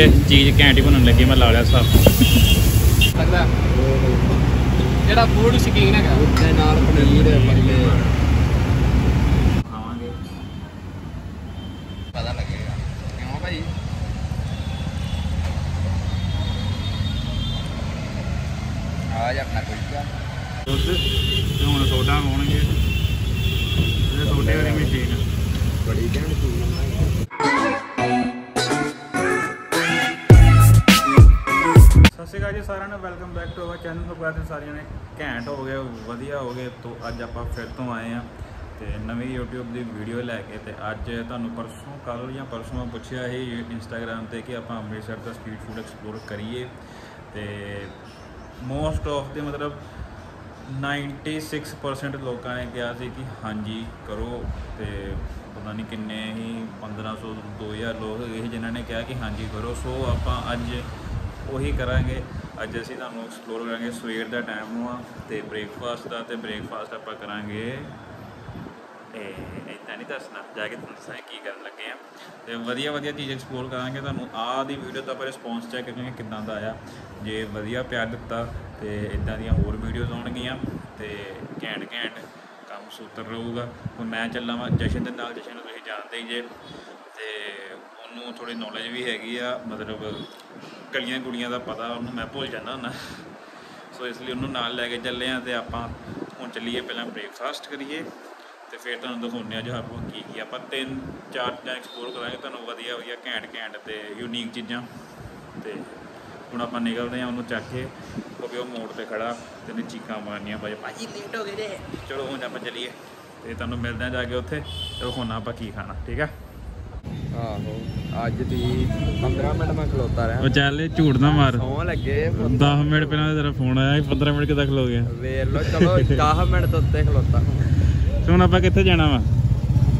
ਵੀਰੇ ਚੀਜ਼ ਘੈਂਟ ਹੀ ਬਣਨ ਲੱਗੀ, ਮੈਂ ਲਾ ਲਿਆ ਸਾਬ ਲੱਗਦਾ। ਜਿਹੜਾ ਫੂਡ ਸ਼ਕੀਨ ਹੈਗਾ ਉੱਤੇ ਨਾਲ ਪਨੀਰ ਪੱਲੇ ਸਾਰਿਆਂ ਨੂੰ welcome back to our channel ਤੋਂ ਬਾਅਦ ਸਾਰਿਆਂ ਨੇ ਘੈਂਟ ਹੋ ਗਏ, ਵਧੀਆ ਹੋ ਗਏ। ਤੋਂ ਅੱਜ ਆਪਾਂ ਫਿਰ ਤੋਂ ਆਏ ਆ ਤੇ ਨਵੀਂ YouTube ਦੀ ਵੀਡੀਓ ਲੈ ਕੇ ਤੇ ਅੱਜ ਤੁਹਾਨੂੰ ਪਰਸੋਂ ਕੱਲ ਜਾਂ ਪਰਸੋਂ ਪੁੱਛਿਆ ਸੀ Instagram ਤੇ ਕਿ ਆਪਾਂ ਅੰਮ੍ਰਿਤਸਰ ਦਾ ਸਟਰੀਟ ਫੂਡ ਐਕਸਪਲੋਰ ਕਰੀਏ। ਤੇ ਮੋਸਟ ਆਫ ਦੇ ਮਤਲਬ 96% ਲੋਕਾਂ ਨੇ ਕਿਹਾ ਸੀ ਕਿ ਹਾਂਜੀ ਕਰੋ ਤੇ ਪਤਾ ਨਹੀਂ ਕਿੰਨੇ ਹੀ 1500 2000 ਲੋਕ ਇਹ ਜਿਨ੍ਹਾਂ ਨੇ ਕਿਹਾ ਕਿ ਹਾਂਜੀ ਕਰੋ। ਸੋ ਆਪਾਂ ਅੱਜ ਉਹੀ ਕਰਾਂਗੇ। ਅੱਜ ਅਸੀਂ ਤੁਹਾਨੂੰ ਐਕਸਪਲੋਰ ਕਰਾਂਗੇ। ਸਵੇਰ ਦਾ ਟਾਈਮ ਆ ਤੇ ਬ੍ਰੇਕਫਾਸਟ ਦਾ ਤੇ ਬ੍ਰੇਕਫਾਸਟ ਆਪਾਂ ਕਰਾਂਗੇ। ਇਹ ਇਦਾਂ ਨਹੀਂ ਦੱਸਣਾ। ਜਾ ਕੇ ਤੁਹਾਨੂੰ ਦੱਸਾਂਗੇ ਕੀ ਕਰਨ ਲੱਗੇ ਆ। ਤੇ ਵਧੀਆ ਵਧੀਆ ਚੀਜ਼ ਐਕਸਪਲੋਰ ਕਰਾਂਗੇ ਤੁਹਾਨੂੰ। ਆਹ ਦੀ ਵੀਡੀਓ ਦਾ ਆਪਾਂ ਰਿਸਪੌਂਸ ਚੈੱਕ ਕਰਾਂਗੇ ਕਿਦਾਂ ਦਾ ਆਇਆ ਜੇ ਵਧੀਆ ਪਿਆਰ ਦਿੱਤਾ ਤੇ ਇਦਾਂ ਦੀਆਂ ਹੋਰ ਵੀਡੀਓਜ਼ ਆਉਣਗੀਆਂ ਤੇ ਘੈਂਟ ਘੈਂਟ ਕੰਮ ਸੂਤਰ ਰਹੂਗਾ। ਹੁਣ ਮੈਂ ਚੱਲਾਂ ਵਾਂ ਜਸ਼ਨ ਦੇ ਨਾਲ। ਜਸ਼ਨ ਨੂੰ ਤੁਸੀਂ ਜਾਣਦੇ ਹੀ ਜੇ। ਤੇ ਉਹਨੂੰ ਥੋੜੀ ਨੌਲੇਜ ਵੀ ਹੈਗੀ ਆ। ਮਤਲਬ ਗਲੀਆਂ ਗੁੜੀਆਂ ਦਾ ਪਤਾ, ਉਹਨੂੰ ਮੈਂ ਭੁੱਲ ਜਾਂਦਾ ਹੁੰਦਾ। ਸੋ ਇਸ ਲਈ ਉਹਨੂੰ ਨਾਲ ਲੈ ਕੇ ਚੱਲੇ ਆ ਤੇ ਆਪਾਂ ਹੁਣ ਚੱਲੀਏ ਪਹਿਲਾਂ ਬ੍ਰੇਕਫਾਸਟ ਕਰੀਏ ਤੇ ਫਿਰ ਤੁਹਾਨੂੰ ਦਿਖਾਉਂਦੇ ਆ ਜੋ ਆਪਾਂ ਕੀ ਕੀ ਆਪਾਂ ਤਿੰਨ, ਚਾਰ ਚੀਜ਼ਾਂ ਐਕਸਪਲੋਰ ਕਰਾਂਗੇ, ਤੁਹਾਨੂੰ ਵਧੀਆ ਵਧੀਆ ਘੈਂਟ ਘੈਂਟ ਤੇ ਯੂਨੀਕ ਚੀਜ਼ਾਂ। ਤੇ ਹੁਣ ਆਪਾਂ ਨਿਕਲਦੇ ਆ ਉਹਨੂੰ ਚੱਕ ਕੇ, ਕਿਉਂਕਿ ਉਹ ਮੋੜ ਤੇ ਖੜਾ ਤੇ ਨੇ ਚੀਕਾਂ ਮਾਰਨੀਆਂ ਭਾਈ ਭਾਜੀ ਲੇਟ ਹੋ ਗਏ ਜੇ। ਚਲੋ ਹੁਣ ਆਪਾਂ ਚੱਲੀਏ ਤੇ ਤੁਹਾਨੂੰ ਮਿਲਦੇ ਆ ਜਾ ਕੇ ਉੱਥੇ ਤੇ ਹੁਣ ਆਪਾਂ ਕੀ ਖਾਣਾ, ਠੀਕ ਆ? ਆਹੋ ਅੱਜ ਦੀ 15 ਮਿੰਟ ਮੈਂ ਖਲੋਤਾ ਰਿਹਾ। ਚੱਲ ਝੂਠ ਨਾ ਮਾਰ। ਸੌਂ ਲੱਗੇ। 10 ਮਿੰਟ ਪਹਿਲਾਂ ਤੇਰਾ ਫੋਨ ਆਇਆ 15 ਮਿੰਟ ਕਿਦਾਂ ਖਲੋ ਗਿਆ? ਵੇਖ ਲੋ ਚਲੋ 10 ਮਿੰਟ ਤੋਂ ਉੱਤੇ ਖਲੋਤਾ। ਹੁਣ ਆਪਾਂ ਕਿੱਥੇ ਜਾਣਾ ਵਾ?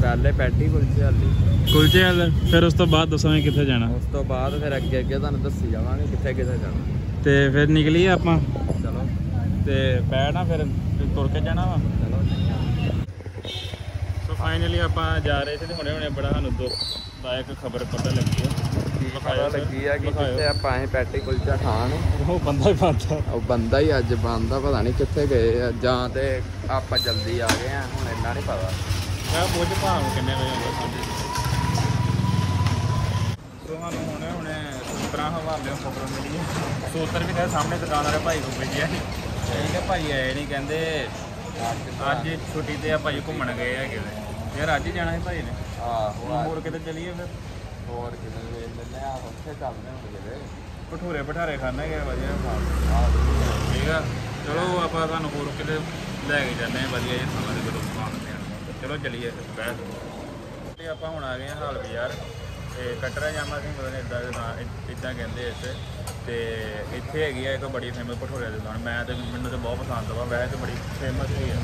ਪਹਿਲੇ ਪੈਟੀ ਕੁਲਚੇ ਵਾਲੀ। ਕੁਲਚੇ ਵਾਲ ਫਿਰ ਉਸ ਤੋਂ ਬਾਅਦ ਦੱਸਾਂਗੇ ਕਿੱਥੇ ਜਾਣਾ। ਉਸ ਤੋਂ ਬਾਅਦ ਫਿਰ ਅੱਗੇ ਅੱਗੇ ਤੁਹਾਨੂੰ ਦੱਸੀ ਜਾਵਾਂਗੇ ਕਿੱਥੇ ਕਿੱਥੇ ਜਾਣਾ। ਤੇ ਫਿਰ ਨਿਕਲੀਏ ਆਪਾਂ। ਚਲੋ। ਤੇ ਪੈਣਾ ਫਿਰ ਤੁਰ ਕੇ ਜਾਣਾ ਵਾ। ਫਾਈਨਲੀ ਆਪਾਂ ਜਾ ਰਹੇ ਸੀ ਤੇ ਹੁਣੇ ਹੁਣੇ ਬੜਾ ਸਾਨੂੰ ਦੁੱਖਦਾਇਕ ਖਬਰ ਪਤਾ ਲੱਗੀ ਆ ਪਤਾ ਲੱਗੀ ਆ ਕਿ ਕਿੱਥੇ ਆਪਾਂ ਇਹ ਪੈਟੀ ਕੁਲਚਾ ਖਾਣ। ਉਹ ਬੰਦਾ ਹੀ ਬੰਦਾ। ਉਹ ਬੰਦਾ ਹੀ ਅੱਜ ਬੰਦਾ ਪਤਾ ਨਹੀਂ ਕਿੱਥੇ ਗਏ ਆ ਜਾਂ ਤੇ ਆਪਾਂ ਜਲਦੀ ਆ ਗਏ ਆ ਹੁਣ ਇੰਨਾ ਨਹੀਂ ਪਤਾ। ਮੈਂ ਪੁੱਛ ਭਾਵ ਕਿੰਨੇ ਵਜੇ ਆਉਂਦਾ ਸਾਡੀ ਸੋ ਸਾਨੂੰ ਹੁਣੇ ਹੁਣੇ ਸੂਤਰਾਂ ਹਵਾਲੇ ਖਬਰ ਮਿਲੀ ਹੈ। ਸੂਤਰ ਵੀ ਕਹਿੰਦੇ ਸਾਹਮਣੇ ਦੁਕਾਨ ਵਾਲੇ ਭਾਈ ਕੋਲ ਭੇਜਿਆ ਸੀ ਭਾਈ ਆਏ ਨਹੀਂ ਕਹਿੰਦੇ ਅੱਜ ਛੁੱਟੀ ਤੇ ਆ ਭਾਈ ਘੁੰਮਣ ਗਏ ਹੈਗੇ ਵੇ ਯਾਰ ਅੱਜ ਹੀ ਜਾਣਾ ਸੀ ਭਾਈ ਨੇ। ਆਹੋ ਹੋਰ ਕਿਤੇ ਚਲੀਏ ਫਿਰ। ਹੋਰ ਕਿਤੇ ਵੇਖ ਲੈਨੇ ਆ ਉੱਥੇ ਚੱਲਦੇ ਹੁਣ ਕਿਤੇ। ਭਠੂਰੇ ਭਠਾਰੇ ਖਾਣੇ ਗਏ ਵਧੀਆ ਖਾ ਆਹ ਠੀਕ ਆ। ਚਲੋ ਆਪਾਂ ਤੁਹਾਨੂੰ ਹੋਰ ਕਿਤੇ ਲੈ ਕੇ ਜਾਂਦੇ ਆ ਵਧੀਆ ਜਿਹਾ ਸਮਾਂ ਦੇ ਕੋਲ ਦੁਕਾਨ ਤੇ ਚਲੋ ਚਲੀਏ ਬੈਠ ਤੇ ਆਪਾਂ ਹੁਣ ਆ ਗਏ ਹਾਂ ਹਾਲ ਬਾਜ਼ਾਰ। ਤੇ ਕਟਰਾ ਜਾਮਾ ਸਿੰਘ ਪਤਾ ਨਹੀਂ ਇਦਾਂ ਦੇ ਨਾਂ ਇਦਾਂ ਕਹਿੰਦੇ ਇੱਥੇ। ਤੇ ਇੱਥੇ ਹੈਗੀ ਆ ਇੱਕ ਬੜੀ ਫੇਮਸ ਭਠੂਰੇ ਦੀ ਦੁਕਾਨ। ਮੈਂ ਤੇ ਮੈਨੂੰ ਤੇ ਬਹੁਤ ਪਸੰਦ ਵਾ। ਵੈਸੇ ਤੇ ਬੜੀ ਫੇਮਸ ਹੀ ਆ।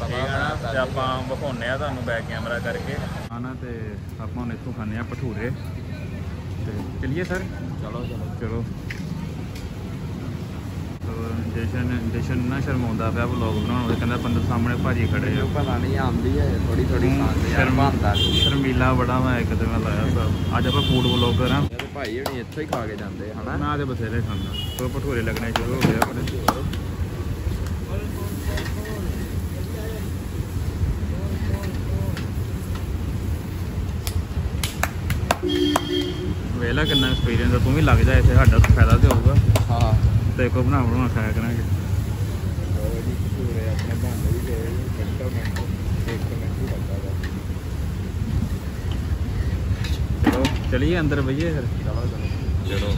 ਠੀਕ ਆ ਨਾ ਤੇ ਆਪਾਂ ਵਿਖਾਉਨੇ ਆ ਤੁਹਾਨੂੰ ਬੈਕ ਕੈਮਰਾ ਕਰਕੇ। ਆਣਾ ਤੇ ਆਪਾਂ ਹੁਣ ਇੱਥੋਂ ਖਾਣੇ ਆ ਭਠੂਰੇ ਤੇ ਚਲਿਏ ਸਰ? ਚਲੋ ਚਲੋ। ਚਲੋ। ਜਸ਼ਨ ਜਸ਼ਨ ਨਾ ਸ਼ਰਮਾਉਂਦਾ ਪਿਆ ਵਲੌਗ ਬਣਾਉਣ ਵਾਲੇ ਕਹਿੰਦਾ ਬੰਦੇ ਸਾਹਮਣੇ ਭਾਜੀ ਖੜੇ ਆ। ਪਤਾ ਨਹੀਂ ਆਉਂਦੀ ਹੈ ਥੋੜੀ ਥੋੜੀ ਖਾਂਦੇ ਆ ਸ਼ਰਮ- ਬੰਦਾ ਸ਼ਰਮੀਲਾ ਬੜਾ ਮੈਂ ਇੱਕ ਤੇ ਮੈਂ ਲਾਇਆ ਸਭ ਅੱਜ ਆਪਾਂ ਫੂਡ ਆ ਇਹਦੇ ਭਾਈ ਹੁਣੀ ਇੱਥੋਂ ਹੀ ਖਾ ਕੇ ਜਾਂਦੇ ਹਨਾ? ਮੈਂ ਤੇ ਬਥੇਰੇ ਖਾਂਦਾ। ਭਟੂਰੇ ਲੱਗਣੇ ਸ਼ੁਰੂ ਹੋ ਗਏ ਆਪਣੇ। ਵੇਲਾ ਕਿੰਨਾ ਐਕਸਪੀਰੀਅੰਸ ਆ ਤੂੰ ਵੀ ਲੱਗ ਜਾ ਇੱਥੇ ਸਾਡਾ ਤਾਂ ਫਾਇਦਾ ਤੇ ਹੋਊਗਾ। ਹਾਂ। ਤੇ ਕੋ ਬਣਾ ਬਣਾ ਖਾਇਆ ਕਰਾਂਗੇ। ਚਲੋ ਚਲੀਏ ਅੰਦਰ ਬਈਏ ਫਿਰ। ਚਲੋ ਚਲੋ ਚਲੋ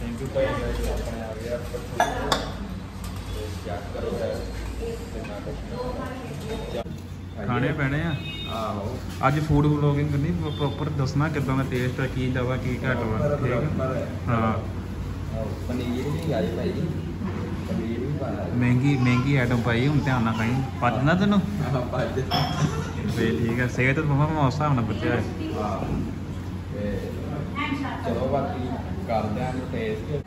ਥੈਂਕ ਯੂ ਭਾਈ ਆਪਣੇ ਆ ਗਿਆ ਪਰ ਤੇ ਚੈੱਕ ਕਰੋ ਹੈ ਕਿੰਨਾ ਕੁਛ ਖਾਣੇ ਪੈਣੇ ਆ? ਆਹੋ। ਅੱਜ ਫੂਡ ਵਲੋਗਿੰਗ ਕਰਨੀ ਪ੍ਰੋਪਰ ਦੱਸਣਾ ਕਿਦਾਂ ਦਾ ਟੇਸਟ ਆ ਕੀ ਦਵਾ ਕੀ ਘੱਟ ਵਾ ਠੀਕ ਆ? ਹਾਂ। ਪਨੀਰ ਵੀ ਭਾਈ ਪਨੀਰ ਵੀ ਮਹਿੰਗੀ ਮਹਿੰਗੀ ਆਈਟਮ ਪਾਈ ਹੁਣ ਧਿਆਨ ਨਾਲ ਖਾਈ। ਪੱਜ ਨਾ ਤੈਨੂੰ? ਹਾਂ ਭੱਜ ਤੇ ਠੀਕ ਹੈ ਸਿਹਤ ਮਮਾ ਮੈਂ ਉਸ ਹਿਸਾਬ ਨਾਲ ਪੁੱਛਿਆ ਹੈ ਤੇ ਚਲੋ ਬਾਕੀ ਕਰਦੇ ਆਂ ਟੇਸਟ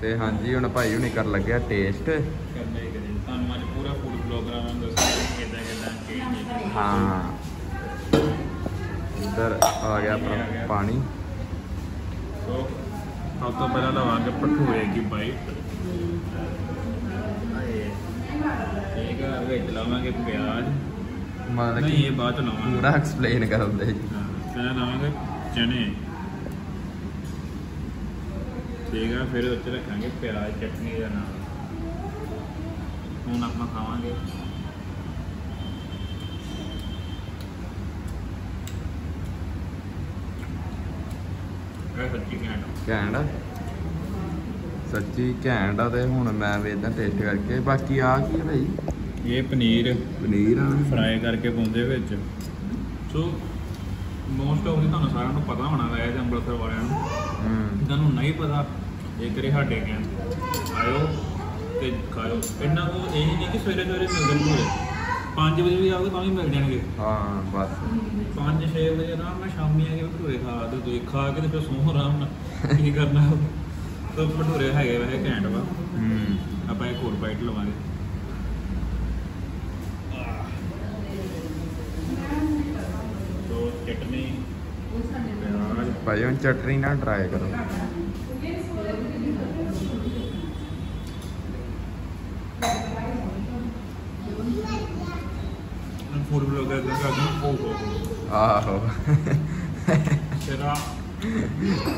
ਤੇ ਹਾਂਜੀ ਹੁਣ ਭਾਈ ਹੁਣੀ ਕਰ ਲੱਗਿਆ ਟੇਸਟ ਤੁਹਾਨੂੰ ਅੱਜ ਪੂਰਾ ਫੂਡ ਪ੍ਰੋਗਰਾਮ ਦੱਸਾਂਗੇ ਕਿਦਾਂ ਕਿਦਾਂ ਕੀ ਕੀ ਹਾਂ। ਇੱਧਰ ਆ ਗਿਆ ਆਪਣਾ ਪਾਣੀ। ਸੋ ਸਭ ਤੋਂ ਪਹਿਲਾਂ ਲਵਾਂਗੇ ਭਟੂਰੇ ਦੀ ਬਾਈਟ ਠੀਕ ਆ ਵਿੱਚ ਲਾਵਾਂਗੇ ਪਿਆਜ਼। ਮਤਲਬ ਕਿ ਇਹ ਬਾਅਦ ਲਾਵਾਂਗੇ। ਪੂਰਾ ਐਕਸਪਲੇਨ ਕਰਨ ਦੇ ਹਾਂ, ਪਹਿਲਾਂ ਲਾਵਾਂਗੇ ਚਨੇ। ਠੀਕ ਆ ਫਿਰ ਉੱਤੇ ਰੱਖਾਂਗੇ ਪਿਆਜ਼ ਚਟਨੀ ਦਾ ਨਾਲ ਹੁਣ ਆਪਾਂ ਖਾਵਾਂਗੇ। ਸੱਚੀ ਘੈਂਟ ਘੈਂਟ ਆ। ਸੱਚੀ ਘੈਂਟ ਆ ਤੇ ਹੁਣ ਮੈਂ ਵੇਖਦਾ ਟੇਸਟ ਕਰਕੇ। ਬਾਕੀ ਆ ਕੀ ਆ ਭਾਈ ਇਹ ਪਨੀਰ। ਪਨੀਰ ਆ। ਫਰਾਈ ਕਰਕੇ ਪਾਉਂਦੇ ਵਿੱਚ। ਸੋ ਮੋਸਟ ਆਫ ਤੁਹਾਨੂੰ ਸਾਰਿਆਂ ਨੂੰ ਪਤਾ ਹੋਣਾ ਵੈਸੇ ਅੰਮ੍ਰਿਤਸਰ ਵਾਲਿਆਂ ਨੂੰ। ਹੂੰ। ਤੁਹਾਨੂੰ ਨਹੀਂ ਪਤਾ ਇਹ ਕਰੇ ਸਾਡੇ ਕਹਿਣ ਆਇਓ ਤੇ ਖਾਓ ਇੰਨਾ ਕੋ ਇਹ ਨਹੀਂ ਕਿ ਸਵੇਰੇ ਸਵੇਰੇ ਮਿਲਦੇ ਹੋਏ। 5 ਵਜੇ ਵੀ ਆਓਗੇ ਤਾਂ ਵੀ ਮਿਲ ਜਾਣਗੇ। ਹਾਂ ਬਸ। 5-6 ਵਜੇ ਆਰਾਮ ਨਾਲ ਸ਼ਾਮੀ ਆ ਕੇ ਭਟੂਰੇ ਖਾ ਤੇ ਤੁਸੀਂ ਖਾ ਕੇ ਤੇ ਫਿਰ ਸੌਂ ਆਰਾਮ ਨਾਲ। ਕੀ ਕਰਨਾ? ਤਾਂ ਭਟੂਰੇ ਹੈਗੇ ਵੈਸੇ ਘੈਂਟ ਵਾ। ਹੂੰ। ਆਪਾਂ ਇੱਕ ਹੋਰ ਬਾਈਟ ਲਵਾਂਗੇ। ਤੋ ਚਟਨੀ। ਭਾਈ ਹੁਣ ਚਟਨੀ ਨਾਲ ਟਰਾਈ ਕਰੋ ਫੂਡ ਬਲੌਗਰ ਦਾ ਕੰਮ ਉਹ ਹੋ ਆਹੋ।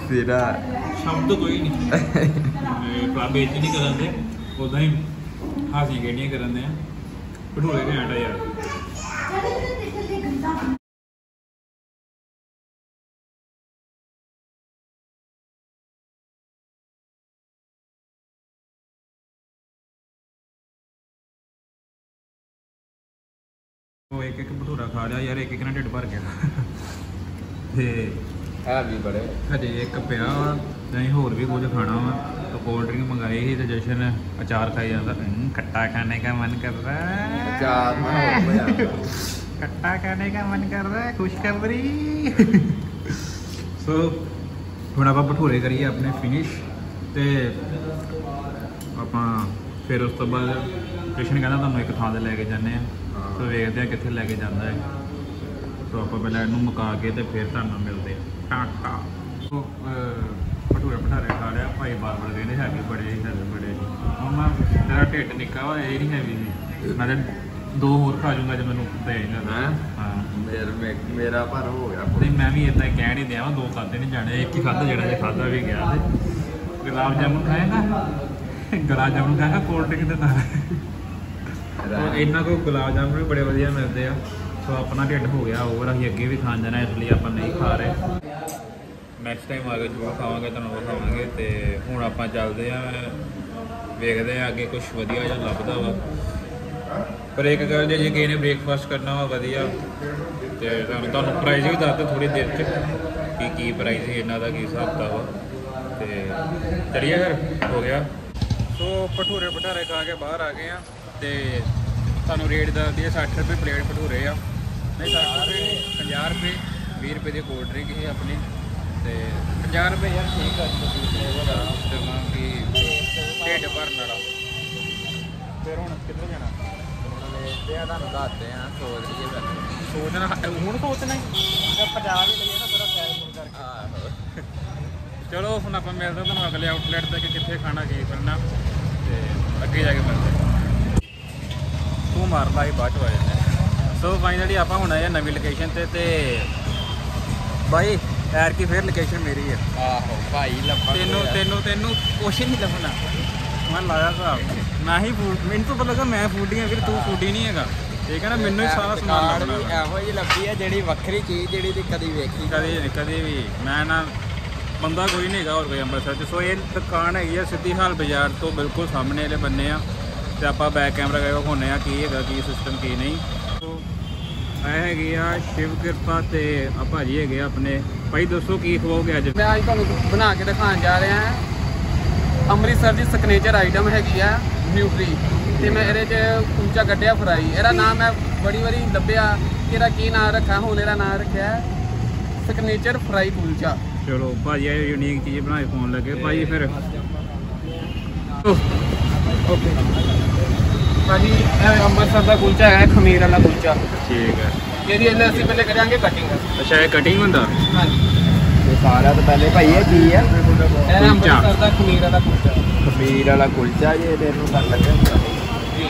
ਤੇਰਾ ਸ਼ਬਦ ਕੋਈ ਨਹੀਂ। ਕਲਾਬੇ ਚ ਨਹੀਂ ਕਰਨ ਦੇ ਉਦਾਂ ਹੀ ਹਾਸੀ ਗੇੜੀਆਂ ਆ। ਭਟੂਰੇ ਘੈਂਟ ਆ ਯਾਰ। ਉਹ ਇੱਕ ਇੱਕ ਭਟੂਰਾ ਖਾ ਲਿਆ ਯਾਰ ਇੱਕ ਇੱਕ ਨਾਲ ਢਿੱਡ ਭਰ ਗਿਆ। ਤੇ ਆ ਵੀ ਬੜੇ। ਹਜੇ ਇੱਕ ਪਿਆ ਵਾ ਨਹੀਂ ਹੋਰ ਵੀ ਕੁਝ ਖਾਣਾ ਵਾ। ਤਾਂ ਕੋਲਡ ਡਰਿੰਕ ਮੰਗਾਈ ਸੀ ਤੇ ਜਸ਼ਨ ਅਚਾਰ ਖਾਈ ਜਾਂਦਾ। ਖੱਟਾ ਖਾਣੇ ਦਾ ਮਨ ਕਰ ਰਹਾ ਹੈ ਅਚਾਰ ਮੈਂ ਹੋਰ ਖੱਟਾ ਖਾਣੇ ਦਾ ਮਨ ਕਰ ਰਹਾ ਹੈ ਖੁਸ਼ਖਬਰੀ ਸੋ ਹੁਣ ਆਪਾਂ ਭਟੂਰੇ ਕਰੀਏ ਆਪਣੇ ਫਿਨਿਸ਼ ਤੇ ਆਪਾਂ ਫਿਰ ਉਸ ਤੋਂ ਬਾਅਦ ਜਸ਼ਨ ਕਹਿੰਦਾ ਤੁਹਾਨੂੰ ਇੱਕ ਥਾਂ ਤੇ ਲੈ ਕੇ ਜਾਂਦੇ ਆ ਸੋ ਵੇਖਦੇ ਆ ਕਿੱਥੇ ਲੈ ਕੇ ਜਾਂਦਾ ਹੈ। ਸੋ ਆਪਾਂ ਪਹਿਲਾਂ ਇਹਨੂੰ ਮੁਕਾ ਕੇ ਤੇ ਫਿਰ ਤੁਹਾਨੂੰ ਮਿਲਦੇ ਆ ਟਾਟਾ। ਸੋ ਭਟੂਰੇ ਭਟਾਰੇ ਖਾ ਲਿਆ। ਭਾਈ ਬਾਬਰ ਕਹਿੰਦੇ ਹੈਗੇ ਬੜੇ ਹੈਗੇ ਬੜੇ ਮਮਾ ਤੇਰਾ ਢਿੱਡ ਨਿੱਕਾ ਵਾ ਇਹ ਨਹੀਂ ਹੈਵੀ ਸੀ ਮੈਂ ਤੇ ਦੋ ਹੋਰ ਖਾ ਜੂੰਗਾ ਜੇ ਮੈਨੂੰ ਦੇਗਾ ਹੈਂ? ਹਾਂ? ਮੇਰਾ ਪਰ ਹੋ ਗਿਆ। ਨਹੀਂ ਮੈਂ ਵੀ ਇਦਾਂ ਕਹਿ ਨਹੀਂ ਦਿਆਂ ਦੋ ਖਾਦੇ ਨਹੀਂ ਜਾਣੇ। ਇੱਕ ਹੀ ਖਾਦਾ ਜਿਹੜਾ ਜੇ ਖਾਦਾ ਵੀ ਗਿਆ ਤੇ। ਗੁਲਾਬ ਜਾਮੁਨ ਖਾਏਗਾ? ਗੁਲਾਬ ਜਾਮੁਨ ਖਾਏਗਾ? ਕੋਲਡ ਡਰਿੰਕ ਦੇ ਨਾਲ? ਉਹ ਇਹਨਾਂ ਕੋਲ ਗੁਲਾਬ ਜਾਮੁਨ ਵੀ ਬੜੇ ਵਧੀਆ ਮਿਲਦੇ ਆ। ਸੋ ਆਪਣਾ ਢਿੱਡ ਹੋ ਗਿਆ, ਹੋਰ ਅਸੀਂ ਅੱਗੇ ਵੀ ਖਾਣ ਜਾਣਾ, ਇਸ ਲਈ ਆਪਾਂ ਨਹੀਂ ਖਾ ਰਹੇ। ਨੈਕਸਟ ਟਾਈਮ ਆ ਕੇ ਜੋ ਖਾਵਾਂਗੇ, ਤੁਹਾਨੂੰ ਖਾਵਾਂਗੇ ਤੇ ਹੁਣ ਆਪਾਂ ਚੱਲਦੇ ਆ, ਵੇਖਦੇ ਆ ਅੱਗੇ ਕੁਝ ਵਧੀਆ ਜਿਹਾ ਲੱਭਦਾ ਵਾ। ਪਰ ਇੱਕ ਗੱਲ ਜੇ ਜੇ ਕਿਸੇ ਨੇ ਬ੍ਰੇਕਫਾਸਟ ਕਰਨਾ ਵਾ ਵਧੀਆ, ਤੇ ਤੁਹਾਨੂੰ ਤੁਹਾਨੂੰ ਪ੍ਰਾਈਸ ਵੀ ਦੱਸ ਦਿਓ ਥੋੜੀ ਦੇਰ ਚ, ਕੀ ਕੀ ਪ੍ਰਾਈਸ ਹੈ ਇਹਨਾਂ ਦਾ ਕੀ ਹਿਸਾਬ ਵਾ ਤੇ ਚੜੀਏ ਫਿਰ ਹੋ ਗਿਆ। ਸੋ ਭਟੂਰੇ ਭਟਾਰੇ ਖਾ ਕੇ ਬਾਹਰ ਆ ਗਏ ਆ। ਤੇ ਤੁਹਾਨੂੰ ਰੇਟ ਦੱਸ ਦਈਏ 60 ਰੁਪਏ ਪਲੇਟ ਭਟੂਰੇ ਆ। ਨਹੀਂ 60 ਰੁਪਏ ਨਹੀਂ, 50 ਰੁਪਏ 20 ਰੁਪਏ ਦੀ ਕੋਲਡ ਡਰਿੰਕ ਸੀ ਆਪਣੀ। ਤੇ 50 ਰੁਪਏ ਯਾਰ ਠੀਕ ਆ ਦੂਸਰੇ ਵਾਲਾ ਤੇ ਮਾਂ ਕੀ ਢਿੱਡ ਭਰਨ ਵਾਲਾ। ਫਿਰ ਹੁਣ ਕਿੱਧਰ ਜਾਣਾ? ਵੇਖਦੇ ਆ ਤੁਹਾਨੂੰ ਦੱਸਦੇ ਆ ਸੋਚ ਲਈਏ ਫਿਰ। ਸੋਚਣਾ ਹੁਣ ਸੋਚਣਾ ਹੀ। ਪੰਜਾਬ ਹੀ ਲਈਏ ਨਾ ਥੋੜਾ ਫੋਨ ਕਰਕੇ। ਆਹੋ। ਚਲੋ ਹੁਣ ਆਪਾਂ ਮਿਲਦੇ ਤੁਹਾਨੂੰ ਅਗਲੇ ਆਊਟਲੈਟ ਤੇ ਕਿ ਕਿੱਥੇ ਖਾਣਾ ਕੀ ਕਰਨਾ ਤੇ ਅੱਗੇ ਜਾ ਕੇ ਮਿਲਦੇ। ਤੂੰ ਮਾਰ ਲਾਈ ਬਾਅਦ ਆ ਜਾਂਦੇ ਸੋ ਫਾਈਨਲੀ ਆਪਾਂ ਹੁਣ ਆਏ ਨਵੀਂ ਲੋਕੇਸ਼ਨ ਤੇ ਤੇ ਬਾਈ ਐਰ ਕੀ ਫੇਰ ਲੋਕੇਸ਼ਨ ਮੇਰੀ ਹੈ ਆਹੋ ਭਾਈ ਲੱਭਾ ਤੈਨੂੰ ਤੈਨੂੰ ਤੈਨੂੰ ਕੁਛ ਨਹੀਂ ਲੱਭਣਾ। ਮੈਂ ਲਾਇਆ ਹਿਸਾਬ। ਮੈਂ ਹੀ ਫੂਡ ਮੈਨੂੰ ਤਾਂ ਪਤਾ ਲੱਗਾ ਮੈਂ ਫੂਡੀ ਹਾਂ ਫਿਰ ਤੂੰ ਫੂਡੀ ਨਹੀਂ ਹੈਗਾ। ਠੀਕ ਹੈ ਨਾ ਮੈਨੂੰ ਹੀ ਸਾਰਾ ਸਮਾਨ ਲੱਭਣਾ। ਇਹੋ ਜਿਹੀ ਲੱਭੀ ਆ ਜਿਹੜੀ ਵੱਖਰੀ ਚੀਜ਼ ਜਿਹੜੀ ਦੀ ਕਦੀ ਵੇਖੀ ਕਦੇ ਨਹੀਂ ਕਦੇ ਵੀ। ਮੈਂ ਨਾ ਬੰਦਾ ਕੋਈ ਨਹੀਂ ਹੈਗਾ ਹੋਰ ਕੋਈ ਅੰਮ੍ਰਿਤਸਰ 'ਚ। ਸੋ ਇਹ ਦੁਕਾਨ ਹੈਗੀ ਆ ਸਿੱਧੀ ਹਾਲ ਬਾਜ਼ਾਰ ਤੋਂ ਬਿਲਕੁਲ ਸਾਹਮਣੇ ਵਾਲੇ ਬੰਨੇ ਆ। ਤੇ ਆਪਾਂ ਬੈਕ ਕੈਮਰਾ ਕਰਕੇ ਵਿਖਾਉਂਦੇ ਆ ਕੀ ਹੈਗਾ ਕੀ ਸਿਸਟਮ ਕੀ ਨਹੀਂ। ਇਹ ਹੈਗੀ ਆ ਸ਼ਿਵ ਕਿਰਪਾ ਤੇ ਆ ਭਾਜੀ ਹੈਗੇ ਆ ਆਪਣੇ। ਭਾਈ ਦੱਸੋ ਕੀ ਖਵਾਓਗੇ ਅੱਜ? ਮੈਂ ਅੱਜ ਤੁਹਾਨੂੰ ਬਣਾ ਕੇ ਦਿਖਾਉਣ ਜਾ ਰਿਹਾ ਹਾਂ। ਅੰਮ੍ਰਿਤਸਰ ਦੀ ਸਿਗਨੇਚਰ ਆਈਟਮ ਹੈਗੀ ਆ ਨਿਊਟਰੀ ਤੇ ਮੈਂ ਇਹਦੇ 'ਚ ਕੁਲਚਾ ਕੱਢਿਆ ਫਰਾਈ ਇਹਦਾ ਨਾਮ ਮੈਂ ਬੜੀ ਵਾਰੀ ਲੱਭਿਆ ਕਿ ਇਹਦਾ ਕੀ ਨਾਮ ਰੱਖਾਂ ਹੁਣ ਇਹਦਾ ਨਾਮ ਰੱਖਿਆ ਸਿਗਨੇਚਰ ਫਰਾਈ ਕੁਲਚਾ। ਚਲੋ ਭਾਜੀ ਇਹ ਯੂਨੀਕ ਚੀਜ਼ ਬਣਾ ਕੇ ਫੋਨ ਲੱਗੇ। ਭਾਜੀ ਫਿਰ। ਓਕੇ। ਭਾਜੀ ਇਹ ਅੰਮ੍ਰਿਤਸਰ ਦਾ ਕੁਲਚਾ ਹੈ ਖਮੀਰ ਵਾਲਾ ਕੁਲਚਾ। ਠੀਕ ਹੈ। ਇਹਦੀ ਇਹਨੇ ਅਸੀਂ ਪਹਿਲੇ ਕਰਾਂਗੇ ਕਟਿੰਗ ਅੱਛਾ ਇਹ ਕਟਿੰਗ ਹੁੰਦਾ? ਹਾਂਜੀ। ਤੇ ਸਾਰਿਆਂ ਤੋਂ ਪਹਿਲੇ ਭਾਈ ਇਹ ਕੀ ਆ? ਇਹ ਅੰਮ੍ਰਿਤਸਰ ਦਾ ਖਮੀਰ ਵਾਲਾ ਕੁਲਚਾ। ਖਮੀਰ ਵਾਲਾ ਕੁਲਚਾ ਜੀ ਇਹਦੇ ਨੂੰ ਕਰ ਲੱਗੇ ਜੀ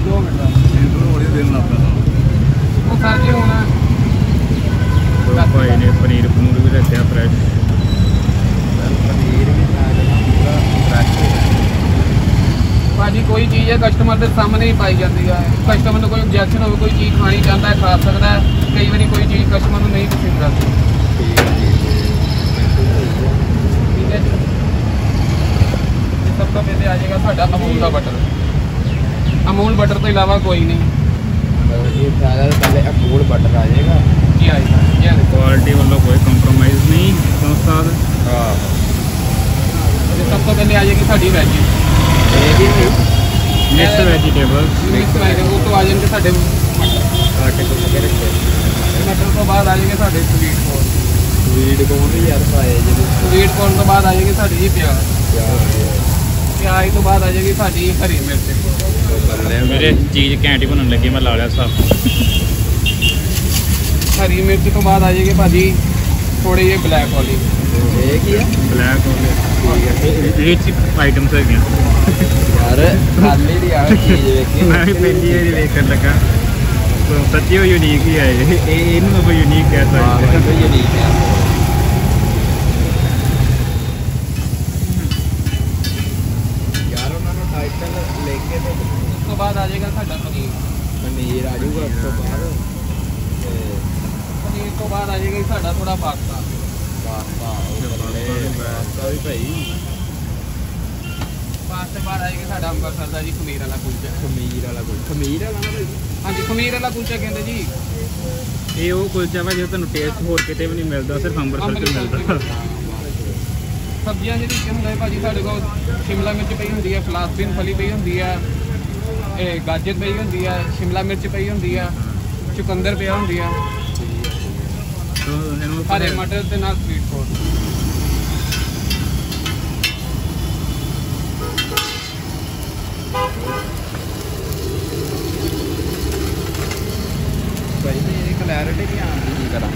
ਦੋ ਮਿੰਟ ਦਾ ਉਹ ਸਰ ਜੀ ਹੁਣ ਤੋ ਭਾਈ ਨੇ ਪਨੀਰ ਪਨੂਰ ਵੀ ਰੱਖਿਆ ਫਰੈਸ਼ ਪਨੀਰ ਵੀ ਨਾਲ ਪੂਰਾ ਫਰੈਸ਼ ਭਾਜੀ ਕੋਈ ਚੀਜ਼ ਹੈ ਕਸਟਮਰ ਦੇ ਸਾਹਮਣੇ ਹੀ ਪਾਈ ਜਾਂਦੀ ਹੈ ਕਸਟਮਰ ਨੂੰ ਕੋਈ objection ਹੋਵੇ ਕੋਈ ਚੀਜ਼ ਖਾਣੀ ਚਾਹੁੰਦਾ ਹੈ ਖਾ ਸਕਦਾ ਹੈ ਕਈ ਵਾਰੀ ਕੋਈ ਚੀਜ਼ ਕਸਟਮਰ ਨੂੰ ਨਹੀਂ ਪਸੰਦ ਆਉਂਦੀ। ਠੀਕ ਹੈ ਜੀ। ਹੈ ਜੀ ਤੇ ਸਭ ਤੋਂ ਪਹਿਲੇ ਆ ਜਾਏਗਾ ਸਾਡਾ ਅਮੂਲ ਦਾ ਬਟਰ ਅਮੂਲ ਬਟਰ ਤੋਂ ਇਲਾਵਾ ਕੋਈ ਨਹੀਂ। ਸਾਰਿਆਂ ਤੋਂ ਪਹਿਲੇ ਅਮੂਲ ਬਟਰ ਆ ਜਾਏਗਾ। ਕੀ ਆਏਗਾ ਇਹ ਦੇਖੋ ਕੁਆਲਿਟੀ ਵੱਲੋਂ ਕੋਈ ਕੰਪਰੋਮਾਈਜ਼ ਨਹੀਂ ਸੰਸਥਾਦ ਹਾਂ। ਤੇ ਸਭ ਤੋਂ ਪਹਿਲੇ ਆ ਜਾਏਗੀ ਸਾਡੀ ਵੈਜ ਇਹ ਵੀ ਮਿਕਸ ਵੈਜੀਟੇਬਲਸ ਮਿਕਸ ਵੈਜ ਉਹ ਤੋਂ ਆ ਜਾਣਗੇ ਸਾਡੇ ਕਾਟੇ ਕੁੱਟ ਕੇ ਰੱਖੇ। ਮਟਰ ਤੋਂ ਬਾਅਦ ਆ ਜਾਏਗੇ ਸਾਡੇ ਸਵੀਟ ਕੋਰਨ ਵੀਡ ਕੋਣ ਵੀ ਯਾਰ ਪਾਏ ਜਿਹੜੇ ਸਵੀਟ ਕੋਰਨ ਤੋਂ ਬਾਅਦ ਆ ਜਾਏਗੀ ਸਾਡੀ ਜੀ ਪਿਆਜ਼। ਪਿਆਜ਼ ਤੋਂ ਬਾਅਦ ਆ ਜਾਏਗੀ ਸਾਡੀ ਹਰੀ ਮਿਰਚ। ਬੱਲੇ ਮੇਰੇ ਚੀਜ਼ ਘੈਂਟ ਹੀ ਬਣਨ ਲੱਗੀ ਮੈਂ ਲਾ ਲਿਆ ਸਾਫ਼। ਹਰੀ ਮਿਰਚ ਤੋਂ ਬਾਅਦ ਆ ਜਾਏਗੀ ਭਾਜੀ ਥੋੜੇ ਜਿਹੇ ਬਲੈਕ olive ਇਹ ਕੀ ਆ? ਬਲੈਕ ਹੋ ਗਿਆ ਇਹ ਚ ਆਈਟਮਸ ਹੈਗੀਆਂ। ਯਾਰ ਖਾਲੀ ਦੀ ਆ ਚੀਜ਼ ਵੇਖੀ। ਮੈਂ ਵੀ ਪਹਿਲੀ ਵਾਰੀ ਵੇਖਣ ਲੱਗਾ। ਸੱਚੀ ਉਹ ਯੂਨੀਕ ਹੀ ਹੈ ਇਹ। ਇਹ- ਇਹਨੂੰ ਕੋਈ ਯੂਨੀਕ ਕਹਿ ਹਾਂ ਸਕਦੇ ਭਾਈ ਇਹ ਨਹੀਂ ਹੈ ਯਾਰ ਉਹਨਾਂ ਨੂੰ ਟਾਈਟਲ ਲੈ ਕੇ ਤੇ ਉਸ ਤੋਂ ਬਾਅਦ ਆ ਜਾਏਗਾ ਸਾਡਾ ਪਨੀਰ। ਪਨੀਰ ਆ ਜਾਊਗਾ ਉਸ ਤੋਂ ਬਾਅਦ। ਤੇ ਪਨੀਰ ਤੋਂ ਬਾਅਦ ਆ ਜਾਏਗਾ ਸਾਡਾ ਥੋੜਾ ਪਾਸਤਾ। ਪਾਸਤਾ ਬੱਲੇ ਪਾਸਤਾ ਵੀ ਭਾਈ। ਪਾਸਤੇ ਬਾਅਦ ਆ ਜਾਏਗਾ ਸਾਡਾ ਅੰਮ੍ਰਿਤਸਰ ਦਾ ਜੀ ਖਮੀਰ ਵਾਲਾ ਕੁਲਚਾ। ਖਮੀਰ ਵਾਲਾ ਕੋਈ ਖਮੀਰ ਵਾਲਾ ਨਾ ਭਾਈ ਹਾਂਜੀ ਖਮੀਰ ਵਾਲਾ ਕੁਲਚਾ ਕਹਿੰਦੇ ਜੀ। ਇਹ ਉਹ ਕੁਲਚਾ ਵਾ ਜਿਹੜਾ ਤੁਹਾਨੂੰ ਟੇਸਟ ਹੋਰ ਕਿਤੇ ਵੀ ਨਹੀਂ ਮਿਲਦਾ ਸਿਰਫ ਅੰਮ੍ਰਿਤਸਰ ਚ ਮਿਲਦਾ। ਸਬਜ਼ੀਆਂ ਦੇ ਵਿੱਚ ਹੁੰਦਾ ਹੈ ਭਾਜੀ ਸਾਡੇ ਕੋਲ ਸ਼ਿਮਲਾ ਮਿਰਚ ਪਈ ਹੁੰਦੀ ਹੈ ਫਲਾਸਬੀਨ ਫਲੀ ਪਈ ਹੁੰਦੀ ਹੈ ਇਹ ਗਾਜਰ ਪਈ ਹੁੰਦੀ ਹੈ ਸ਼ਿਮਲਾ ਮਿਰਚ ਪਈ ਹੁੰਦੀ ਹੈ ਚੁਕੰਦਰ ਪਿਆ ਹੁੰਦੀ ਹੈ ਹਰੇ ਮਟਰ ਤੇ ਨਾਲ ਸਵੀਟ ਕੋਰਨ ਭਾਈ ਮੇਰੀ ਕਲੈਰਿਟੀ ਨਹੀਂ ਆਉਂਦੀ ਕੀ ਕਰਾਂ?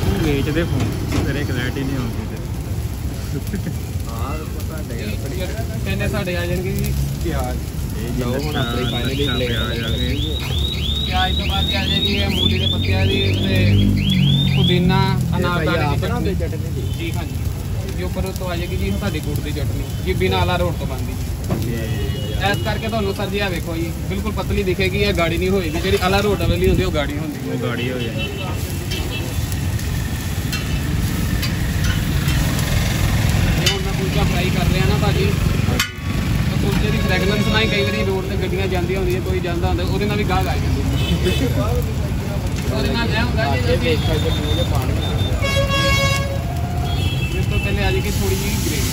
ਤੂੰ ਵੇਚਦੇ ਫੋਨ ਤੇਰੇ ਕਲੈਰਿਟੀ ਨਹੀਂ ਆਉਂਦੀ ਤੇ ਹਾਂ ਪਤਾ ਨਹੀਂ ਇਹਨੇ ਸਾਡੇ ਆ ਜਾਣਗੇ ਜੀ। ਪਿਆਜ਼। ਇਹ ਲਓ ਹੁਣ ਆਪਣੀ finally plate ਆ ਜਾਗੇ ਪਿਆਜ਼ ਤੋਂ ਬਾਅਦ ਆ ਜਾਏਗੀ ਇਹ ਮੂਲੀ ਦੇ ਪੱਤਿਆਂ ਦੀ ਤੇ ਪੁਦੀਨਾ ਦੀ ਚਟਨੀ। ਜੀ? ਹਾਂਜੀ। ਜੀ ਉੱਪਰ ਤੋਂ ਆ ਜਾਏਗੀ ਜੀ ਸਾਡੀ ਗੁੜ ਦੀ ਚਟਨੀ ਜੀ ਬਿਨਾਂ ਆਲਾ ਰੋਡ ਤੋਂ ਬਣਦੀ ਐਸ ਕਰਕੇ ਤੁਹਾਨੂੰ ਸਰ ਜੀ ਆ ਵੇਖੋ ਜੀ ਬਿਲਕੁਲ ਪਤਲੀ ਦਿਖੇਗੀ ਇਹ ਗਾੜੀ ਨਹੀਂ ਹੋਏਗੀ ਜਿਹੜੀ ਆਲਾ ਰੋਡ ਵਾਲੀ ਹੁੰਦੀ ਉਹ ਗਾੜੀ ਹੁੰਦੀ ਉਹ ਗਾੜੀ ਹੋ ਜਾਂਦੀ ਫਰਾਈ ਕਰ ਰਿਹਾ ਨਾ ਭਾਜੀ। ਤਾਂ ਕੁਲਚੇ ਦੀ ਫ੍ਰੈਗਨੈਂਸ ਨਾਲ ਹੀ ਕਈ ਵਾਰੀ ਰੋਡ ਤੇ ਗੱਡੀਆਂ ਜਾਂਦੀਆਂ ਹੁੰਦੀਆਂ ਕੋਈ ਜਾਂਦਾ ਹੁੰਦਾ ਉਹਦੇ ਨਾਲ ਵੀ ਗਾਹ ਆ ਜਾਂਦੀ ਉਹਦੇ ਨਾਲ ਇਹ ਹੁੰਦਾ ਜੀ ਗਿਆ। ਇਸ ਤੋਂ ਪਹਿਲੇ ਆ ਜਾਏਗੀ ਥੋੜੀ ਜਿਹੀ ਗ੍ਰੇਵੀ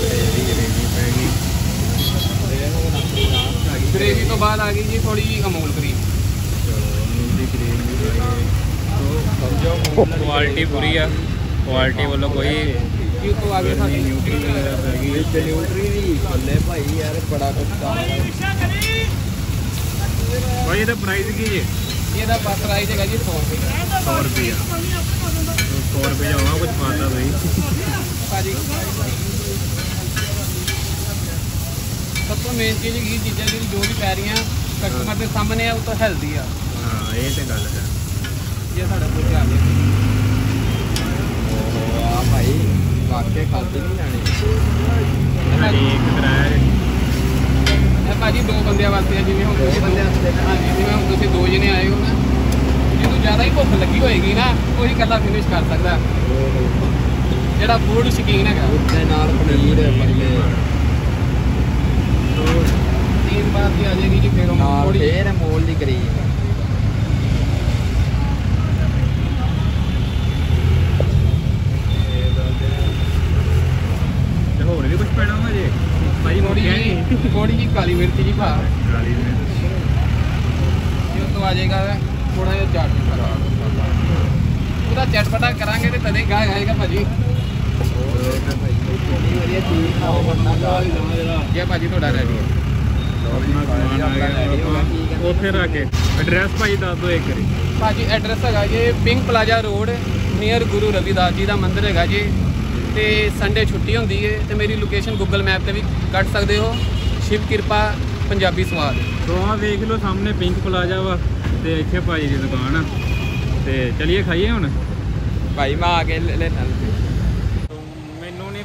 ਗ੍ਰੇਵੀ ਗ੍ਰੇਵੀ ਪੈ ਗਈ ਤੇ ਹੁਣ ਆਪਣੀ ਲਾਸਟ ਆ ਗਈ ਗ੍ਰੇਵੀ ਤੋਂ ਬਾਅਦ ਆ ਗਈ ਜੀ ਥੋੜੀ ਅਮੂਲ ਕਰੀਮ ਕੁਆਲਿਟੀ ਪੂਰੀ ਆ। ਕੁਆਲਿਟੀ ਵੱਲੋਂ ਕੋਈ ਜੀ ਉਸ ਤੋਂ ਆ ਗਈ ਸਾਡੀ? ਨਿਊਟਰੀ ਨਿਊਟਰੀ ਵੀ ਬੱਲੇ ਭਾਈ ਯਾਰ ਬੜਾ ਕੰਮ ਭਾਈ ਇਹਦਾ ਪ੍ਰਾਈਸ ਕੀ ਜੇ? ਇਹਦਾ ਬਸ ਪ੍ਰਾਈਸ ਹੈਗਾ ਜੀ 100 ਰੁਪਏ। 100 ਰੁਪਏ। 100 ਰੁਪਏ ਹੋਣਾ ਕੁਝ ਪਾਤਾ ਤੁਸੀਂ ਭਾਜੀ। ਸਭ ਤੋਂ ਮੇਨ ਚੀਜ਼ ਇਹ ਚੀਜ਼ਾਂ ਜਿਹੜੀ ਜੋ ਵੀ ਪੈ ਰਹੀਆਂ ਕਸਟਮਰ ਦੇ ਸਾਹਮਣੇ ਆ ਉਹ ਤਾਂ ਹੈਲਦੀ ਆ। ਹਾਂ ਇਹ ਤੇ ਗੱਲ ਹੈ। ਜੇ ਸਾਡਾ ਕੋਈ ਧਿਆਨ ਆ ਭਾਈ ਵਾਕੇ ਖਾਦੇ ਨਹੀਂ ਜਾਣੇ। ਹਾਂਜੀ ਇੱਕ ਕਰਾਇਆ ਇਹ ਭਾਜੀ ਦੋ ਬੰਦਿਆਂ ਵਾਸਤੇ ਆ ਜਿਵੇਂ ਹੁਣ ਦੋ ਤੁਸੀਂ ਬੰਦਿਆਂ ਵਾਸਤੇ ਨਾ। ਹਾਂਜੀ ਜਿਵੇਂ ਹੁਣ ਤੁਸੀਂ ਦੋ ਜਣੇ ਆਏ ਹੋ ਨਾ ਜਿਹਨੂੰ ਜ਼ਿਆਦਾ ਹੀ ਭੁੱਖ ਲੱਗੀ ਹੋਏਗੀ ਨਾ ਉਹੀ ਫਿਨਿਸ਼ ਕਰ ਸਕਦਾ। ਜਿਹੜਾ ਫੂਡ ਸ਼ਕੀਨ ਹੈਗਾ। ਉੱਤੇ ਨਾਲ ਪਨੀਰ ਬੱਲੇ ਥੋੜੀ ਫੇਰ ਮੋਲ ਦੀ ਕਰੀਮ ਤੇ ਹੋਰ ਵੀ ਕੁਝ ਪੈਣਾ ਵਾ ਜੇ ਭਾਈ ਥੋੜੀ ਜੀ ਥੋੜੀ ਜੀ ਕਾਲੀ ਮਿਰਚ ਜੀ ਪਾ ਕਾਲੀ ਮਿਰਚ ਇਹ ਤੋਂ ਆ ਜਾਏਗਾ ਥੋੜਾ ਜਿਹਾ ਚਾਟ ਮਸਾਲਾ ਉਹਦਾ ਚਟਪਟਾ ਕਰਾਂਗੇ ਤੇ ਤਦੇ ਗਾਹ ਆਏਗਾ ਭਾਜੀ ਕਿੰਨੀ ਵਧੀਆ ਭਾਜੀ ਤੁਹਾਡਾ ਰੈਡੀ ਹੈ। ਉੱਥੇ ਰੱਖ ਕੇ। ਐਡਰੈਸ ਭਾਈ ਦੱਸ ਦਿਓ ਇੱਕ ਵਾਰੀ। ਭਾਜੀ ਐਡਰੈਸ ਹੈਗਾ ਜੀ Pink Plaza road near Guru Ravidas ji ਦਾ ਮੰਦਿਰ ਹੈਗਾ ਜੀ। ਤੇ ਸੰਡੇ ਛੁੱਟੀ ਹੁੰਦੀ ਹੈ ਤੇ ਮੇਰੀ ਲੋਕੇਸ਼ਨ ਗੂਗਲ ਮੈਪ ਤੇ ਵੀ ਕੱਢ ਸਕਦੇ ਹੋ। ਸ਼ਿਵ ਕਿਰਪਾ ਪੰਜਾਬੀ ਸਵਾਦ। ਵੇਖ ਲਓ ਸਾਹਮਣੇ ਪਿੰਕ ਪਲਾਜ਼ਾ ਵਾ ਤੇ ਇੱਥੇ ਭਾਈ ਦੀ ਦੁਕਾਨ ਆ। ਤੇ ਚਲਿਏ ਖਾਈਏ ਹੁਣ? ਭਾਈ ਮੈਂ ਆ ਕੇ ਲੈ ਲੈਣਾ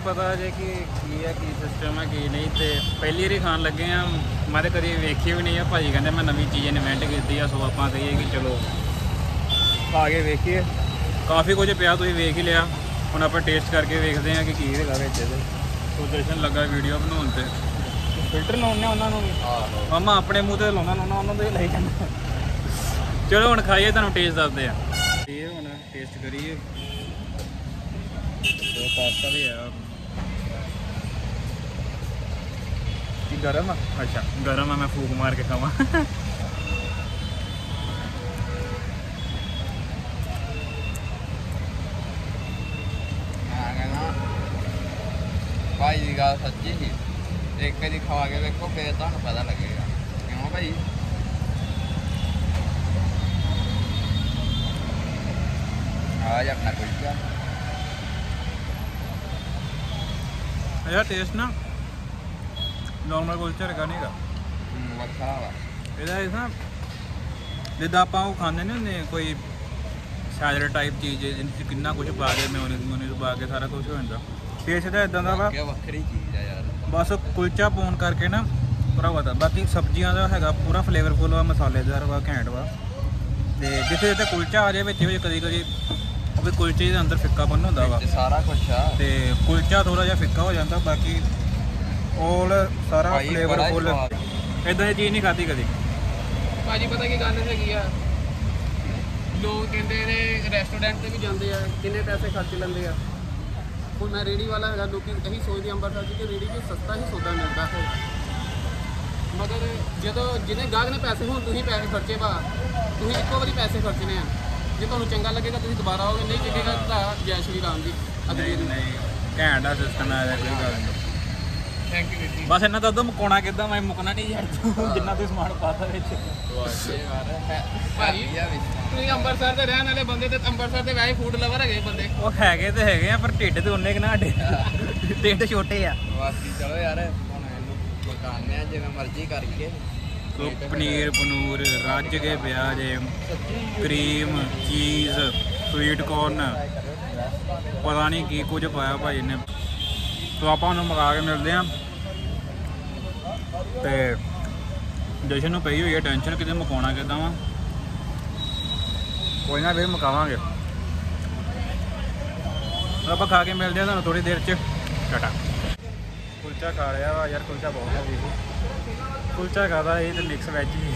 ਪਤਾ ਜੇ ਕਿ ਕੀ ਹੈ ਕੀ ਸਿਸਟਮ ਹੈ ਕੀ ਨਹੀਂ ਤੇ ਪਹਿਲੀ ਵਾਰੀ ਖਾਣ ਲੱਗੇ ਆ। ਮੈਂ ਤਾਂ ਕਦੀ ਵੇਖੀ ਵੀ ਨਹੀਂ ਆ। ਭਾਜੀ ਕਹਿੰਦੇ ਮੈਂ ਨਵੀਂ ਚੀਜ਼ ਇਨਵੈਂਟ ਕੀਤੀ ਆ ਸੋ ਆਪਾਂ ਕਹੀਏ ਕਿ ਚਲੋ ਖਾ ਕੇ ਵੇਖੀਏ। ਕਾਫੀ ਕੁਝ ਪਿਆ ਤੁਸੀਂ ਵੇਖ ਹੀ ਲਿਆ। ਹੁਣ ਆਪਾਂ ਟੇਸਟ ਕਰਕੇ ਵੇਖਦੇ ਆ ਕਿ ਕੀ ਹੈਗਾ ਵਿੱਚ ਇਹਦੇ। ਸੋ ਦਰਸ਼ਨ ਲੱਗਾ ਵੀਡੀਓ ਬਣਾਉਣ ਤੇ। ਫਿਲਟਰ ਲਾਉਣੇ ਉਹਨਾਂ ਨੂੰ ਵੀ। ਆਹੋ। ਮਾਮਾ ਆਪਣੇ ਮੂੰਹ ਤੇ ਲਾਉਣਾ ਲਾਉਣਾ ਉਹਨਾਂ ਦੇ ਲਈ ਜਾਂਦਾ। ਚਲੋ ਹੁਣ ਖਾਈਏ ਤੁਹਾਨੂੰ ਟੇਸਟ ਦੱਸਦੇ ਆ। ਇਹ ਹੁਣ ਟੇਸਟ ਕਰੀਏ। ਜੋ ਪਾਸਤਾ ਵੀ ਆ ਕੀ ਗਰਮ ਆ ਅੱਛਾ ਗਰਮ ਆ ਮੈਂ ਫੂਕ ਮਾਰ ਕੇ ਖਾਵਾਂ ਆ ਗਿਆ ਨਾ ਭਾਈ ਦੀ ਗੱਲ ਸੱਚੀ ਸੀ ਇੱਕ ਵਾਰੀ ਖਾ ਕੇ ਵੇਖੋ ਫੇਰ ਤੁਹਾਨੂੰ ਪਤਾ ਲੱਗੇਗਾ ਕਿਉਂ ਭਾਈ ਆ ਜਾ ਆਪਣਾ ਕੁਲਚਾ ਇਹਦਾ ਟੇਸਟ ਨਾ ਨਾਰਮਲ ਕੁਲਚਾ ਰਗਾ ਨਹੀਂਗਾ ਹੂੰ ਵਾ। ਇਹਦਾ ਇਸ ਨਾ ਜਿੱਦਾਂ ਆਪਾਂ ਉਹ ਖਾਂਦੇ ਨੇ ਹੁੰਦੇ ਕੋਈ ਸੈਲਡ ਟਾਈਪ ਚੀਜ਼ ਜਿਹਦੇ 'ਚ ਕਿੰਨਾ ਕੁਝ ਪਾ ਕੇ ਮਿਓਨੀਜ਼ ਮਿਓਨੀਜ਼ ਪਾ ਕੇ ਸਾਰਾ ਕੁਝ ਹੋ ਜਾਂਦਾ। ਟੇਸਟ ਦਾ ਇਦਾਂ ਦਾ ਵਾ। ਕਿ ਵੱਖਰੀ ਚੀਜ਼ ਆ ਯਾਰ। ਬਸ ਕੁਲਚਾ ਪਾਉਣ ਕਰਕੇ ਨਾ ਪੂਰਾ ਵਦਾ ਬਾਕੀ ਸਬਜ਼ੀਆਂ ਦਾ ਹੈਗਾ ਪੂਰਾ ਫਲੇਵਰਫੁਲ ਵਾ ਮਸਾਲੇਦਾਰ ਵਾ ਘੈਂਟ ਵਾ। ਤੇ ਜਿੱਥੇ ਜਿੱਥੇ ਕੁਲਚਾ ਆ ਜਾਏ ਵਿੱਚ ਵਿੱਚ ਕਦੀ ਕਦੀ ਉਹ ਵੀ ਕੁਲਚੇ ਦੇ ਅੰਦਰ ਫਿੱਕਾਪਨ ਹੁੰਦਾ ਵਾ। ਸਾਰਾ ਕੁਝ ਆ। ਤੇ ਕੁਲਚਾ ਥੋੜਾ ਜਿਹਾ ਫਿੱਕਾ ਹੋ ਜਾਂਦਾ ਬਾਕੀ 올 ਸਾਰਾ ਫਲੇਵਰਫੁਲ ਸਵਾਦ। ਇਦਾਂ ਦੀ ਚੀਜ਼ ਨਹੀਂ ਖਾਧੀ ਕਦੀ। ਭਾਜੀ ਪਤਾ ਕੀ ਗੱਲ ਹੈਗੀ ਆ? ਲੋਕ ਕਹਿੰਦੇ ਨੇ ਰੈਸਟੋਰੈਂਟ ਤੇ ਵੀ ਜਾਂਦੇ ਆ ਕਿੰਨੇ ਪੈਸੇ ਖਰਚ ਲੈਂਦੇ ਆ। ਹੁਣ ਮੈਂ ਰੇੜੀ ਵਾਲਾ ਹੈਗਾ ਲੋਕੀ ਇਹੀ ਸੋਚਦੇ ਅੰਬਰਸਰ ਜੀ ਕਿ ਰੇੜੀ 'ਚ ਸਸਤਾ ਹੀ ਸੌਦਾ ਮਿਲਦਾ। ਹੈ ਮਗਰ ਜਦੋਂ ਜਿਹਨੇ ਗਾਹਕ ਨੇ ਪੈਸੇ ਹੁਣ ਤੁਸੀਂ ਪੈਸੇ ਖਰਚੇ ਵਾ ਤੁਸੀਂ ਇੱਕੋ ਵਾਰੀ ਪੈਸੇ ਖਰਚਣੇ ਆ। ਜੇ ਤੁਹਾਨੂੰ ਚੰਗਾ ਲੱਗੇਗਾ ਤੁਸੀਂ ਦੁਬਾਰਾ ਆਓਗੇ ਨਹੀਂ ਚੱਲੇਗਾ ਤਾਂ ਜੈ ਸ਼੍ਰੀ ਰਾਮ ਜੀ। ਅਗਲੀ ਨਹੀਂ ਘੈਂਟ ਆ ਸਿਸਟਮ ਹੈ ਕੋਈ ਗੱਲ ਨਹੀਂ। ਥੈਂਕ ਯੂ ਜੀ ਬਸ ਇਹਨਾਂ ਦਾ ਉਦੋਂ ਮੁਕਾਉਣਾ ਕਿੱਦਾਂ ਮੈਂ ਮੁਕਣਾ ਨਹੀਂ ਯਾਰ ਜਿੰਨਾ ਤੁਸੀਂ ਸਮਾਨ ਪਾਤਾ ਵਿੱਚ। ਭਾਜੀ ਤੁਸੀਂ ਅੰਮ੍ਰਿਤਸਰ ਦੇ ਰਹਿਣ ਵਾਲੇ ਬੰਦੇ ਤੇ ਅੰਮ੍ਰਿਤਸਰ ਦੇ ਵੈਸੇ ਫੂਡ ਲਵਰ ਹੈਗੇ ਬੰਦੇ। ਉਹ ਹੈਗੇ ਤੇ ਹੈਗੇ ਆ ਪਰ ਢਿੱਡ ਤੇ ਉਹਨੇ ਕਿ ਨਾ ਸਾਡੇ। ਢਿੱਡ ਛੋਟੇ ਆ। ਬਾਕੀ ਚਲੋ ਯਾਰ ਹੁਣ ਇਹਨੂੰ ਪਕਾਉਂਦੇ ਆ ਜਿਵੇਂ ਮਰਜ਼ੀ ਕਰਕੇ ਪਨੀਰ ਪਨੂਰ ਰੱਜ ਕੇ ਪਿਆ ਜੇ ਕਰੀਮ ਚੀਜ਼ ਸਵੀਟ ਕੋਰਨ ਪਤਾ ਨਹੀਂ ਕੀ ਕੁਝ ਪਾਇਆ ਭਾਈ ਨੇ। ਸੋ ਆਪਾਂ ਉਹਨੂੰ ਮੰਗਾ ਕੇ ਮਿਲਦੇ ਆ ਤੇ ਜਸ਼ਨ ਨੂੰ ਪਈ ਹੋਈ ਹੈ ਟੈਨਸ਼ਨ ਕਿਤੇ ਮਕਾਉਣਾ ਕਿੱਦਾਂ ਵਾ? ਕੋਈ ਨਾ ਫਿਰ ਮਕਾਵਾਂਗੇ। ਆਪਾਂ ਖਾ ਕੇ ਮਿਲਦੇ ਆ ਤੁਹਾਨੂੰ ਥੋੜੀ ਦੇਰ ਚ। ਟਾਟਾ ਕੁਲਚਾ ਖਾ ਲਿਆ ਵਾ ਯਾਰ ਕੁਲਚਾ ਬਹੁਤ ਹੈਵੀ ਸੀ। ਕੁਲਚਾ ਖਾਦਾ ਇਹ ਤੇ ਮਿਕਸ ਵੈਜ ਹੀ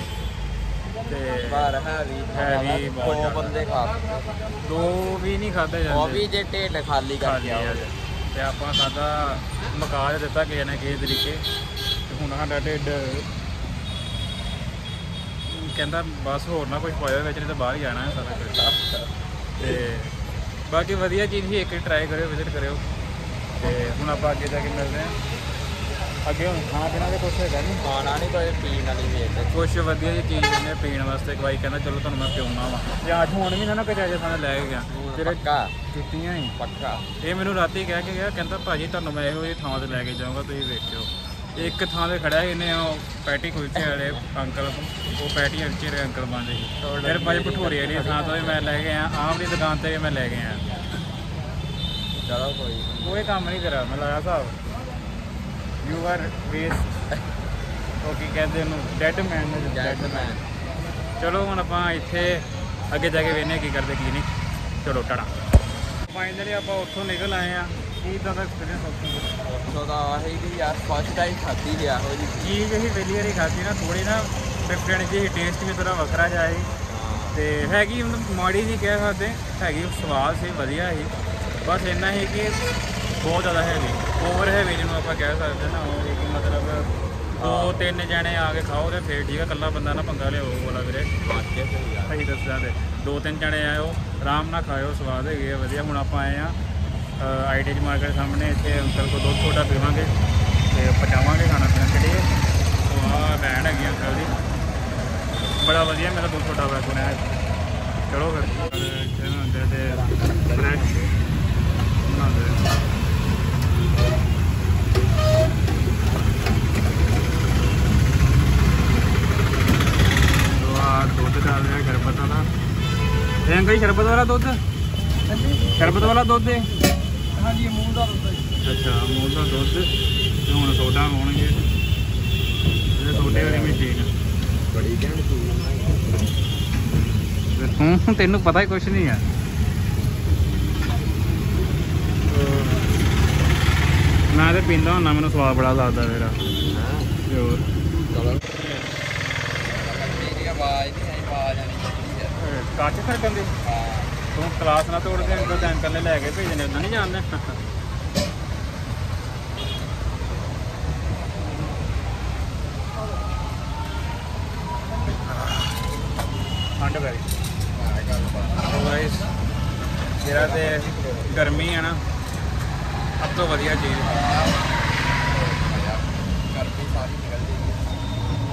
ਤੇ ਬਾਹਰ ਹੈ ਵੀ ਹੈਵੀ ਦੋ ਬਹੁਤ ਬੰਦੇ ਖਾ। ਦੋ ਵੀ ਨਹੀਂ ਖਾਦੇ ਉਹ ਜਾਂਦੇ ਵੀ ਜੇ ਢਿੱਡ ਖਾਲੀ ਆਓ ਜੇ। ਤੇ ਆਪਾਂ ਖਾਦਾ ਮਕਾ ਦਿੱਤਾ ਕਿਸੇ ਨੇ ਕਿਸੇ ਤਰੀਕੇ। ਹੁਣ ਸਾਡਾ ਢਿੱਡ ਕਹਿੰਦਾ ਬਸ ਹੋਰ ਨਾ ਕੁਝ ਪਾਇਆ ਵਿੱਚ ਨਹੀਂ ਤਾਂ ਬਾਹਰ ਹੀ ਜਾਣਾ ਹੈ ਸਾਰਾ ਕੁਝ ਤੇ ਬਾਕੀ ਵਧੀਆ ਚੀਜ਼ ਹੀ ਇੱਕ ਟਰਾਈ ਕਰਿਓ ਵਿਜ਼ਿਟ ਕਰਿਓ। ਤੇ ਹੁਣ ਆਪਾਂ ਅੱਗੇ ਜਾ ਕੇ ਮਿਲਦੇ ਹਾਂ। ਅੱਗੇ ਹੁਣ ਖਾਣਾ ਪੀਣਾ ਦੇ ਕੁਝ ਹੈਗਾ ਨਹੀਂ ਖਾਣਾ ਨਹੀਂ ਕੋਈ ਪੀਣ ਵਾਲੀ ਵੇਚ ਕੁਝ ਵਧੀਆ ਜਿਹੀ ਚੀਜ਼ ਉਹਨੇ ਪੀਣ ਵਾਸਤੇ ਇੱਕ ਵਾਰੀ ਕਹਿੰਦਾ ਚਲੋ ਤੁਹਾਨੂੰ ਮੈਂ ਪਿਉਣਾ ਵਾ। ਜਾਂ ਅੱਜ ਹੁਣ ਵੀ ਨਾ ਨਾ ਕਿਤੇ ਅਜੇ ਸਾਨੂੰ ਲੈ ਕੇ ਗਿਆ। ਪੱਕਾ। ਜੁੱਤੀਆਂ ਹੀ। ਪੱਕਾ। ਇਹ ਮੈਨੂੰ ਰਾਤੀ ਕਹਿ ਕੇ ਗਿਆ ਕਹਿੰਦਾ ਭਾਜੀ ਤੁਹਾਨੂੰ ਮੈਂ ਇਹੋ ਜਿਹੀ ਥਾਂ ਤੇ ਲੈ ਕੇ ਜਾਊਂਗਾ ਤੁਸੀਂ ਵੇਖਿਓ। ਇੱਕ ਥਾਂ ਤੇ ਖੜਿਆ ਇਹਨੇ ਉਹ ਪੈਟੀ ਕੁਲਚੇ ਵਾਲੇ ਅੰਕਲ ਉਹ ਪੈਟੀ ਕੁਲਚੇ ਵਾਲੇ ਅੰਕਲ ਬੰਦੇ ਸੀ ਫਿਰ ਭਾਜੀ ਭਟੂਰੇ ਵਾਲੀ ਥਾਂ ਤੋਂ ਵੀ ਮੈਂ ਲੈ ਕੇ ਆਇਆ ਆਮ ਦੀ ਦੁਕਾਨ ਤੇ ਵੀ ਮੈਂ ਲੈ ਕੇ ਆਇਆ। ਚਲੋ ਕੋਈ ਨੀ। ਕੋਈ ਕੰਮ ਨਹੀਂ ਕਰਾ ਮੈਂ ਲਾਇਆ ਹਿਸਾਬ। ਯੂ ਆਰ ਵੇਸਟ ਉਹ ਕੀ ਕਹਿੰਦੇ ਉਹਨੂੰ? Dead man Gentleman। ਚਲੋ ਹੁਣ ਆਪਾਂ ਇੱਥੇ ਅੱਗੇ ਜਾ ਕੇ ਵੇਖਨੇ ਕੀ ਕਰਦੇ ਕੀ ਨਹੀਂ। ਚਲੋ ਟੜਾ ਫਾਈਨਲੀ ਆਪਾਂ ਉੱਥੋਂ ਨਿਕਲ ਆਏ ਆ ਕੀ ਦਾ ਐਕਸਪੀਰੀਅੰਸ ਉੱਥੋਂ ਉੱਥੋਂ ਦਾ ਆਹੀ ਯਾਰ ਫਸਟ ਟਾਈਮ ਹੋ ਜੀ ਚੀਜ਼। ਅਸੀਂ ਪਹਿਲੀ ਵਾਰੀ ਖਾਧੀ ਨਾ ਥੋੜੀ ਨਾ ਡਿਫਰੈਂਟ ਜੀ ਟੇਸਟ ਵੀ ਥੋੜਾ ਵੱਖਰਾ ਜਿਹਾ ਸੀ। ਤੇ ਹੈਗੀ ਮਤਲਬ ਮਾੜੀ ਨਹੀਂ ਕਹਿ ਸਕਦੇ ਹੈਗੀ ਸਵਾਦ ਸੀ ਵਧੀਆ ਸੀ। ਬਸ ਇੰਨਾ ਹੀ ਕਿ ਬਹੁਤ ਜ਼ਿਆਦਾ ਹੈਵੀ ਓਵਰ ਹੈਵੀ ਜਿਹਨੂੰ ਆਪਾਂ ਕਹਿ ਸਕਦੇ ਹਾਂ ਨਾ ਉਹ ਕਿ ਮਤਲਬ ਦੋ ਤਿੰਨ ਜਣੇ ਆ ਕੇ ਖਾਓ ਤੇ ਫੇਰ ਠੀਕ ਆ ਇਕੱਲਾ ਬੰਦਾ ਨਾ ਪੰਗਾ ਲਿਓ ਵਾਲਾ ਵੀਰੇ। ਸਹੀ ਦੱਸਿਆ ਤੇ ਦੋ ਤਿੰਨ ਜਣੇ ਆਇਓ ਆਰਾਮ ਨਾਲ ਖਾਇਓ ਸਵਾਦ ਹੈਗੇ ਆ ਵਧੀਆ। ਹੁਣ ਆਪਾਂ ਆਏ ਆ ਆਈਟੀ ਮਾਰਕੀਟ ਸਾਹਮਣੇ ਇੱਥੇ ਅੰਕਲ ਕੋਲ ਦੁੱਧ ਛੋਟਾ ਪੀਵਾਂਗੇ ਤੇ ਪਚਾਵਾਂਗੇ ਖਾਣਾ ਪੀਣਾ ਚੜੀਏ ਸੋ ਆਹ ਵੈਨ ਹੈਗੀ ਅੰਕਲ ਦੀ। ਬੜਾ ਵਧੀਆ ਮੇਰਾ ਦੁੱਧ ਛੋਟਾ ਵਾ ਸੁਣਿਆ ਚਲੋ ਫਿਰ। ਇੱਥੇ ਹੁੰਦੇ ਤੇ ਫਰੈਸ਼ ਬਣਾਉਂਦੇ ਸ਼ਰਬਤ ਵਾਲਾ ਦੁੱਧ? ਸ਼ਰਬਤ ਵਾਲਾ ਦੁੱਧ ਹੈ ਹਾਂਜੀ ਮੂੰਹ ਦਾ ਦੁੱਧ ਅੱਛਾ ਮੂਲ ਦਾ ਦੁੱਧ ਤੇ ਹੁਣ ਸੋਡਾ ਹੋਣਗੇ ਇਹ ਸੋਡੇ ਵਾਲੀ ਮਸ਼ੀਨ ਬੜੀ ਘੈਂਟ ਚੀਜ਼ ਤੇ ਤੂੰ ਤੈਨੂੰ ਪਤਾ ਹੀ ਕੁਛ ਨਹੀਂ ਆ। ਮੈਂ ਤੇ ਪੀਂਦਾ ਹੁੰਦਾ ਮੈਨੂੰ ਸਵਾਦ ਬੜਾ ਲੱਗਦਾ ਮੇਰਾ। ਹਾਂ ਤੇ ਹੋਰ ਆਵਾਜ਼ ਨਹੀਂ ਆਈ ਆਵਾਜ਼ ਆਣੀ ਚਾਹੀਦੀ ਹੈ। ਕੱਚ ਖੜਕਣ ਦੀ? ਹਾਂ। ਤੂੰ ਕਲਾਸ ਨਾ ਤੋੜ ਕੇ ਅੰਕਲ ਤੇ ਅੰਕਲ ਲੈ ਕੇ ਭੇਜਣੇ ਉਦਾਂ ਨਹੀਂ ਜਾਣਦੇ। ਠੰਡ ਪੈ ਗਾਇਸ ਜਿਹੜਾ ਤੇ ਗਰਮੀ ਹੈ ਨਾ, ਸਭ ਤੋਂ ਵਧੀਆ ਚੀਜ਼। ਕਰਦੀ ਸਾਰੀ ਨਿਕਲ ਗਈ।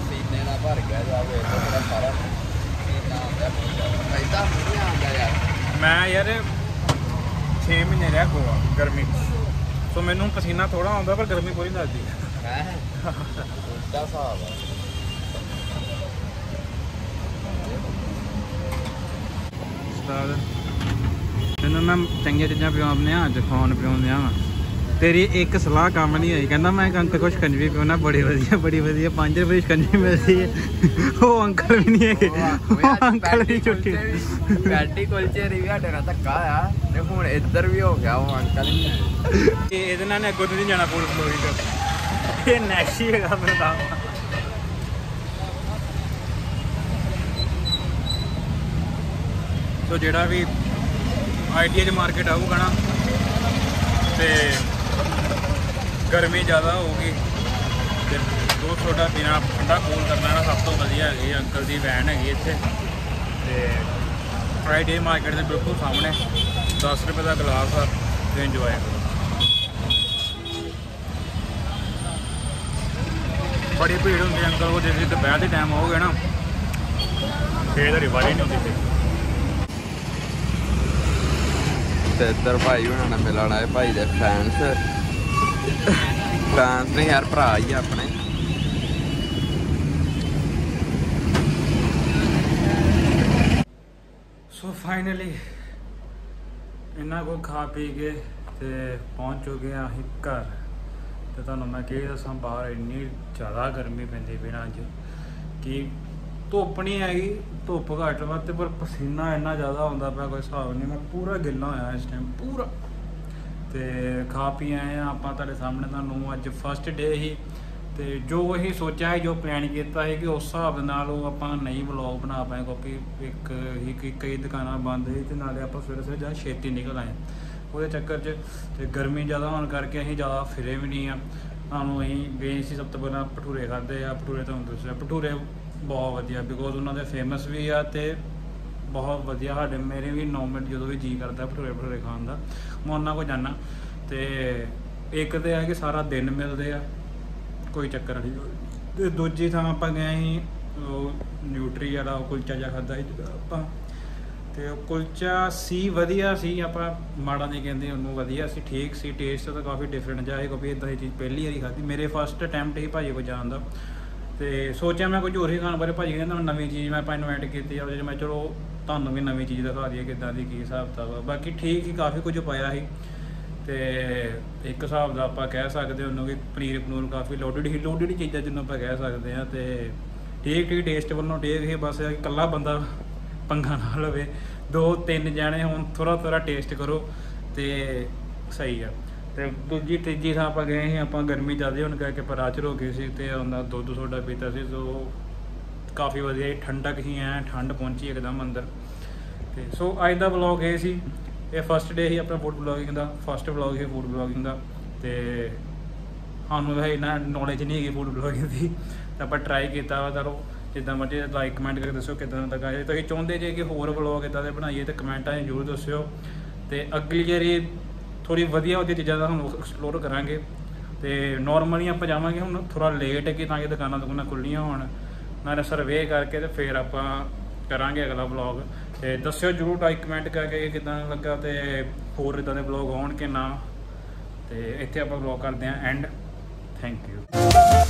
ਸੀਨੇ ਨਾਲ ਭਰ ਗਿਆ ਜਾਵੇ ਸਾਰਾ ਸੀਨਾ ਆਉਂਦਾ, ਪੈਦਾ। ਨਹੀਂ ਆਉਂਦਾ ਯਾਰ। ਮੈਂ ਯਾਰ 6 ਮਹੀਨੇ ਰਿਹਾ ਗੋਆ ਗਰਮੀ 'ਚ। ਸੋ ਮੈਨੂੰ ਪਸੀਨਾ ਥੋੜਾ ਆਉਂਦਾ, ਪਰ ਗਰਮੀ ਪੂਰੀ ਲੱਗਦੀ ਹੈ ਹੈ ਉਲਟਾ ਹਿਸਾਬ ਆ ਉਸਤਾਦ ਤੈਨੂੰ ਮੈਂ ਚੰਗੀਆਂ ਚੀਜ਼ਾਂ ਪਿਆਉਂਦੇ ਆ, ਅੱਜ ਖਾਣ ਪਿਆਉਂਦੇ ਆ ਤੇਰੀ ਇੱਕ ਸਲਾਹ ਕੰਮ ਨਹੀਂ ਹੋਈ। ਕਹਿੰਦਾ ਮੈਂ ਅੰਕਲ ਕੁਛ ਕੰਜਵੀ ਪਿਉਣਾ ਬੜੀ ਵਧੀਆ ਬੜੀ ਵਧੀਆ। 5 ਰੁਪਏ ਦੀ ਕੰਜਵੀ ਮਿਲਦੀ ਹੈ। ਉਹ ਅੰਕਲ ਵੀ ਨਹੀਂ ਹੈਗੇ। ਉਹ ਅੰਕਲ ਦੀ ਛੁੱਟੀ। ਪੈਟੀ ਕੁਲਚੇ ਦੀ ਵੀ ਸਾਡੇ ਨਾਲ ਧੱਕਾ ਆ। ਤੇ ਹੁਣ ਇੱਧਰ ਵੀ ਹੋ ਗਿਆ ਉਹ ਅੰਕਲ ਨਹੀਂ ਇਹ ਇਹਦੇ ਨਾਲ ਨੇ ਅੱਗੋਂ ਨਹੀਂ ਜਾਣਾ ਪੂਰ ਫਲੋਰੀ ਤੇ। ਇਹ ਨੈਕਸੀ ਹੈਗਾ ਮੇਰਾ ਨਾਮ ਸੋ ਜਿਹੜਾ ਵੀ ਆਈਟੀਆਈ ਮਾਰਕੀਟ ਆਊਗਾ ਨਾ ਤੇ ਗਰਮੀ ਜ਼ਿਆਦਾ ਹੋ ਗਈ ਤੇ ਦੋ ਛੋਟਾ ਪੀਣਾ ਠੰਡਾ ਕੂਲ ਕਰਨਾ ਨਾ ਸਭ ਤੋਂ ਵਧੀਆ ਹੈਗੀ ਅੰਕਲ ਦੀ ਵੈਨ ਹੈਗੀ ਇੱਥੇ। ਤੇ ਫਰਾਈਡੇ ਮਾਰਕੀਟ ਦੇ ਬਿਲਕੁਲ ਸਾਹਮਣੇ। 10 ਰੁਪਏ ਦਾ ਗਲਾਸ ਆ, ਤੇ ਇੰਜੋਏ ਕਰੋ। ਬੜੀ ਭੀੜ ਹੁੰਦੀ ਅੰਕਲ ਉਹ ਜਿਸ ਦੁਪਹਿਰ ਦੇ ਟਾਈਮ ਹੋਊਗਾ ਨਾ, ਫੇਰ ਤਾਂ ਰਿਵਾਰੀ ਨਹੀਂ ਹੁੰਦੀ ਫਿਰ। ਤੇ ਇੱਧਰ ਭਾਈ ਉਹਨਾਂ ਨਾਲ ਮਿਲਣ ਆਏ, ਭਾਈ ਦੇ ਫੈਨਸ ਫੈਨਸ ਨੇ ਯਾਰ ਭਰਾ ਹੀ ਆ ਆਪਣੇ। ਸੋ ਫਾਈਨਲੀ ਇਹਨਾਂ ਕੋ ਖਾ ਪੀ ਕੇ ਤੇ ਪਹੁੰਚ ਚੁੱਕੇ ਆ ਅਸੀਂ ਘਰ। ਤੇ ਤੁਹਾਨੂੰ ਮੈਂ ਕੀ ਦੱਸਾਂ, ਬਾਹਰ ਇੰਨੀ ਜ਼ਿਆਦਾ ਗਰਮੀ ਪੈਂਦੀ ਬਿਨਾਂ ਅੱਜ, ਕਿ ਧੁੱਪ ਨਹੀਂ ਹੈਗੀ, ਧੁੱਪ ਘੱਟ ਵਾ ਤੇ ਪਰ ਪਸੀਨਾ ਇੰਨਾ ਜ਼ਿਆਦਾ ਆਉਂਦਾ ਪਿਆ, ਕੋਈ ਹਿਸਾਬ ਨਹੀਂ ਮੈਂ ਪੂਰਾ ਗਿੱਲਾ ਹੋਇਆ ਇਸ ਟਾਈਮ ਪੂਰਾ। ਤੇ ਖਾ ਪੀ ਆਏ ਆ। ਆਪਾਂ ਤੁਹਾਡੇ ਸਾਹਮਣੇ ਤੁਹਾਨੂੰ ਅੱਜ ਫਸਟ ਡੇ ਹੀ ਤੇ ਜੋ ਅਸੀਂ ਸੋਚਿਆ ਸੀ, ਜੋ ਪਲਾਨ ਕੀਤਾ ਸੀ ਕਿ ਉਸ ਹਿਸਾਬ ਦੇ ਨਾਲ ਉਹ ਆਪਾਂ ਨਹੀਂ ਵਲੌਗ ਬਣਾ ਪਾਏ ਕਿਉਂਕਿ ਇੱਕ ਹੀ ਕਈ- ਕਈ ਦੁਕਾਨਾਂ ਬੰਦ ਸੀ ਤੇ ਨਾਲੇ ਆਪਾਂ ਸਵੇਰੇ ਸਵੇਰੇ ਜਾਂ ਛੇਤੀ ਨਿਕਲ ਆਏ। ਉਹਦੇ ਚੱਕਰ 'ਚ ਤੇ ਗਰਮੀ ਜ਼ਿਆਦਾ ਹੋਣ ਕਰਕੇ ਅਸੀਂ ਜ਼ਿਆਦਾ ਫਿਰੇ ਵੀ ਨਹੀਂ ਆ। ਸਾਨੂੰ ਅਸੀਂ ਗਏ ਸੀ ਸਭ ਤੋਂ ਪਹਿਲਾਂ ਭਟੂਰੇ ਖਾਦੇ ਆ, ਭਟੂਰੇ ਤੁਹਾਨੂੰ ਦੱਸਿਆ। ਭਟੂਰੇ ਬਹੁਤ ਵਧੀਆ ਬਿਕੋਜ਼ ਉਹਨਾਂ ਦੇ ਫੇਮਸ ਵੀ ਆ ਤੇ ਬਹੁਤ ਵਧੀਆ ਸਾਡੇ ਮੇਰੇ ਵੀ 9 ਮਿੰਟ ਜਦੋਂ ਵੀ ਜੀ ਕਰਦਾ ਭਟੂਰੇ ਭਟੂਰੇ ਖਾਣ ਦਾ, ਮੈਂ ਉਹਨਾਂ ਕੋ ਜਾਣਾ ਤੇ ਇੱਕ ਤੇ ਹੈ ਕਿ ਸਾਰਾ ਦਿਨ ਮਿਲਦੇ ਆ, ਕੋਈ ਚੱਕਰ ਨਹੀਂ। ਤੇ ਦੂਜੀ ਥਾਂ ਆਪਾਂ ਗਏ ਸੀ, ਉਹ ਨਿਊਟਰੀ ਵਾਲਾ ਉਹ ਕੁਲਚਾ ਜਿਹਾ ਖਾਦਾ ਸੀ, ਆਪਾਂ। ਤੇ ਉਹ ਕੁਲਚਾ ਸੀ, ਵਧੀਆ ਸੀ, ਆਪਾਂ ਮਾੜਾ ਨਹੀਂ ਕਹਿੰਦੇ, ਉਹਨੂੰ ਵਧੀਆ ਸੀ, ਠੀਕ ਸੀ ਟੇਸਟ ਤਾਂ ਕਾਫੀ ਡਿਫਰੈਂਟ ਜਿਹਾ ਹੈ ਕਿਉਂਕਿ ਇਦਾਂ ਦੀ ਚੀਜ਼ ਪਹਿਲੀ ਵਾਰੀ ਖਾਧੀ। ਮੇਰੇ ਫਸਟ ਅਟੈਂਪਟ ਹੀ ਭਾਜੀ ਕੋ ਜਾਣ ਦਾ। ਤੇ ਸੋਚਿਆ ਮੈਂ ਕੁਝ ਹੋਰ ਹੀ ਖਾਣ ਬਾਰੇ, ਭਾਜੀ ਕਹਿੰਦਾ ਨਵੀਂ ਚੀਜ਼ ਮੈਂ ਆਪਾਂ ਇਨਵਾਈਟ ਕੀਤੀ ਆ ਉਹਦੇ ਮੈਂ ਚਲੋ ਤੁਹਾਨੂੰ ਵੀ ਨਵੀਂ ਚੀਜ਼ ਦਿਖਾ ਦਈਏ ਕਿੱਦਾਂ ਦੀ ਕੀ ਹਿਸਾਬ ਕਿਤਾਬ ਆ। ਬਾਕੀ ਠੀਕ ਹੀ ਕਾਫੀ ਕੁਝ ਪਾਇਆ ਸੀ। ਤੇ ਇੱਕ ਹਿਸਾਬ ਦਾ ਆਪਾਂ ਕਹਿ ਸਕਦੇ ਉਹਨੂੰ ਕਿ ਪਨੀਰ ਪਨੂਰ ਕਾਫੀ ਲੋਡਡ ਹੀ ਲੋਡਡ ਚੀਜ਼ਾਂ ਜਿਹਨੂੰ ਆਪਾਂ ਕਹਿ ਸਕਦੇ ਹਾਂ ਤੇ ਠੀਕ ਠੀਕ ਟੇਸਟ ਵੱਲੋਂ ਠੀਕ ਹੀ ਬਸ ਇਕੱਲਾ ਬੰਦਾ ਪੰਗਾ ਨਾ ਲਵੇ। ਦੋ ਤਿੰਨ ਜਾਣੇ ਹੁਣ ਥੋੜਾ ਥੋੜਾ ਟੇਸਟ ਕਰੋ ਤੇ ਸਹੀ ਆ। ਤੇ ਦੂਜੀ, ਤੀਜੀ ਥਾਂ ਆਪਾਂ ਗਏ ਸੀ, ਆਪਾਂ ਗਰਮੀ ਜ਼ਿਆਦਾ ਹੋਣ ਕਰਕੇ ਪਰ ਰਾਚਰ ਹੋ ਗਏ ਸੀ ਤੇ ਉਹਨਾਂ ਦੁੱਧ ਸੋਡਾ ਪੀਤਾ ਸੀ। ਸੋ ਕਾਫੀ ਵਧੀਆ ਠੰਡਕ ਹੀ ਐ, ਠੰਡ ਪਹੁੰਚੀ ਇੱਕਦਮ ਅੰਦਰ। ਤੇ ਸੋ ਅੱਜ ਦਾ ਵਲੌਗ ਇਹ ਸੀ। ਇਹ ਫਸਟ ਡੇ ਸੀ ਆਪਣਾ ਫੂਡ ਬਲੌਗਿੰਗ ਦਾ ਫਸਟ ਵਲੌਗ ਹੀ ਫੂਡ ਬਲੌਗਿੰਗ ਦਾ। ਤੇ ਸਾਨੂੰ ਤਾਂ ਇੰਨਾ ਨੌਲੇਜ ਨਹੀਂ ਹੈਗੀ ਫੂਡ ਬਲੌਗਿੰਗ ਦੀ। ਤਾਂ ਆਪਾਂ ਟਰਾਈ ਕੀਤਾ ਵਾ, ਚਲੋ, ਜਿੱਦਾਂ ਮਰਜ਼ੀ ਲਾਈਕ ਕਮੈਂਟ ਕਰਕੇ ਦੱਸੋ ਕਿਦਾਂ ਦਾ ਲੱਗਾ। ਜੇ ਤੁਸੀਂ ਚਾਹੁੰਦੇ ਜੇ ਕਿ ਹੋਰ ਵਲੌਗ ਇਦਾਂ ਦੇ ਬਣਾਈਏ, ਤਾਂ ਕਮੈਂਟਾਂ 'ਚ ਜ਼ਰੂਰ ਦੱਸਿਓ। ਤੇ ਅਗਲੀ ਜਿਹੜੀ ਥੋੜੀ ਵਧੀਆ ਵਧੀਆ ਚੀਜ਼ਾਂ ਦਾ ਹੁਣ ਐਕਸਪਲੋਰ ਕਰਾਂਗੇ। ਤੇ ਨਾਰਮਲੀ ਆਪਾਂ ਜਾਵਾਂਗੇ ਹੁਣ ਥੋੜਾ ਲੇਟ ਹੈ ਕਿ ਤਾਂ ਕਿ ਦੁਕਾਨਾਂ ਦੁਕਾਨਾਂ ਖੁੱਲੀਆਂ ਹੋਣ। ਨਾਲੇ ਸਰਵੇ ਕਰਕੇ ਤੇ ਫਿਰ ਆਪਾਂ ਕਰਾਂਗੇ ਅਗਲਾ ਵਲੌਗ ਤੇ ਦੱਸਿਓ ਜਰੂਰ ਲਾਈਕ ਕਮੈਂਟ ਕਰਕੇ ਕਿ ਕਿਦਾਂ ਲੱਗਾ ਤੇ ਹੋਰ ਇਦਾਂ ਦੇ ਵਲੌਗ ਆਉਣ ਕਿ ਨਾ। ਤੇ ਇੱਥੇ ਆਪਾਂ ਵਲੌਗ ਕਰਦੇ ਹਾਂ। And thank you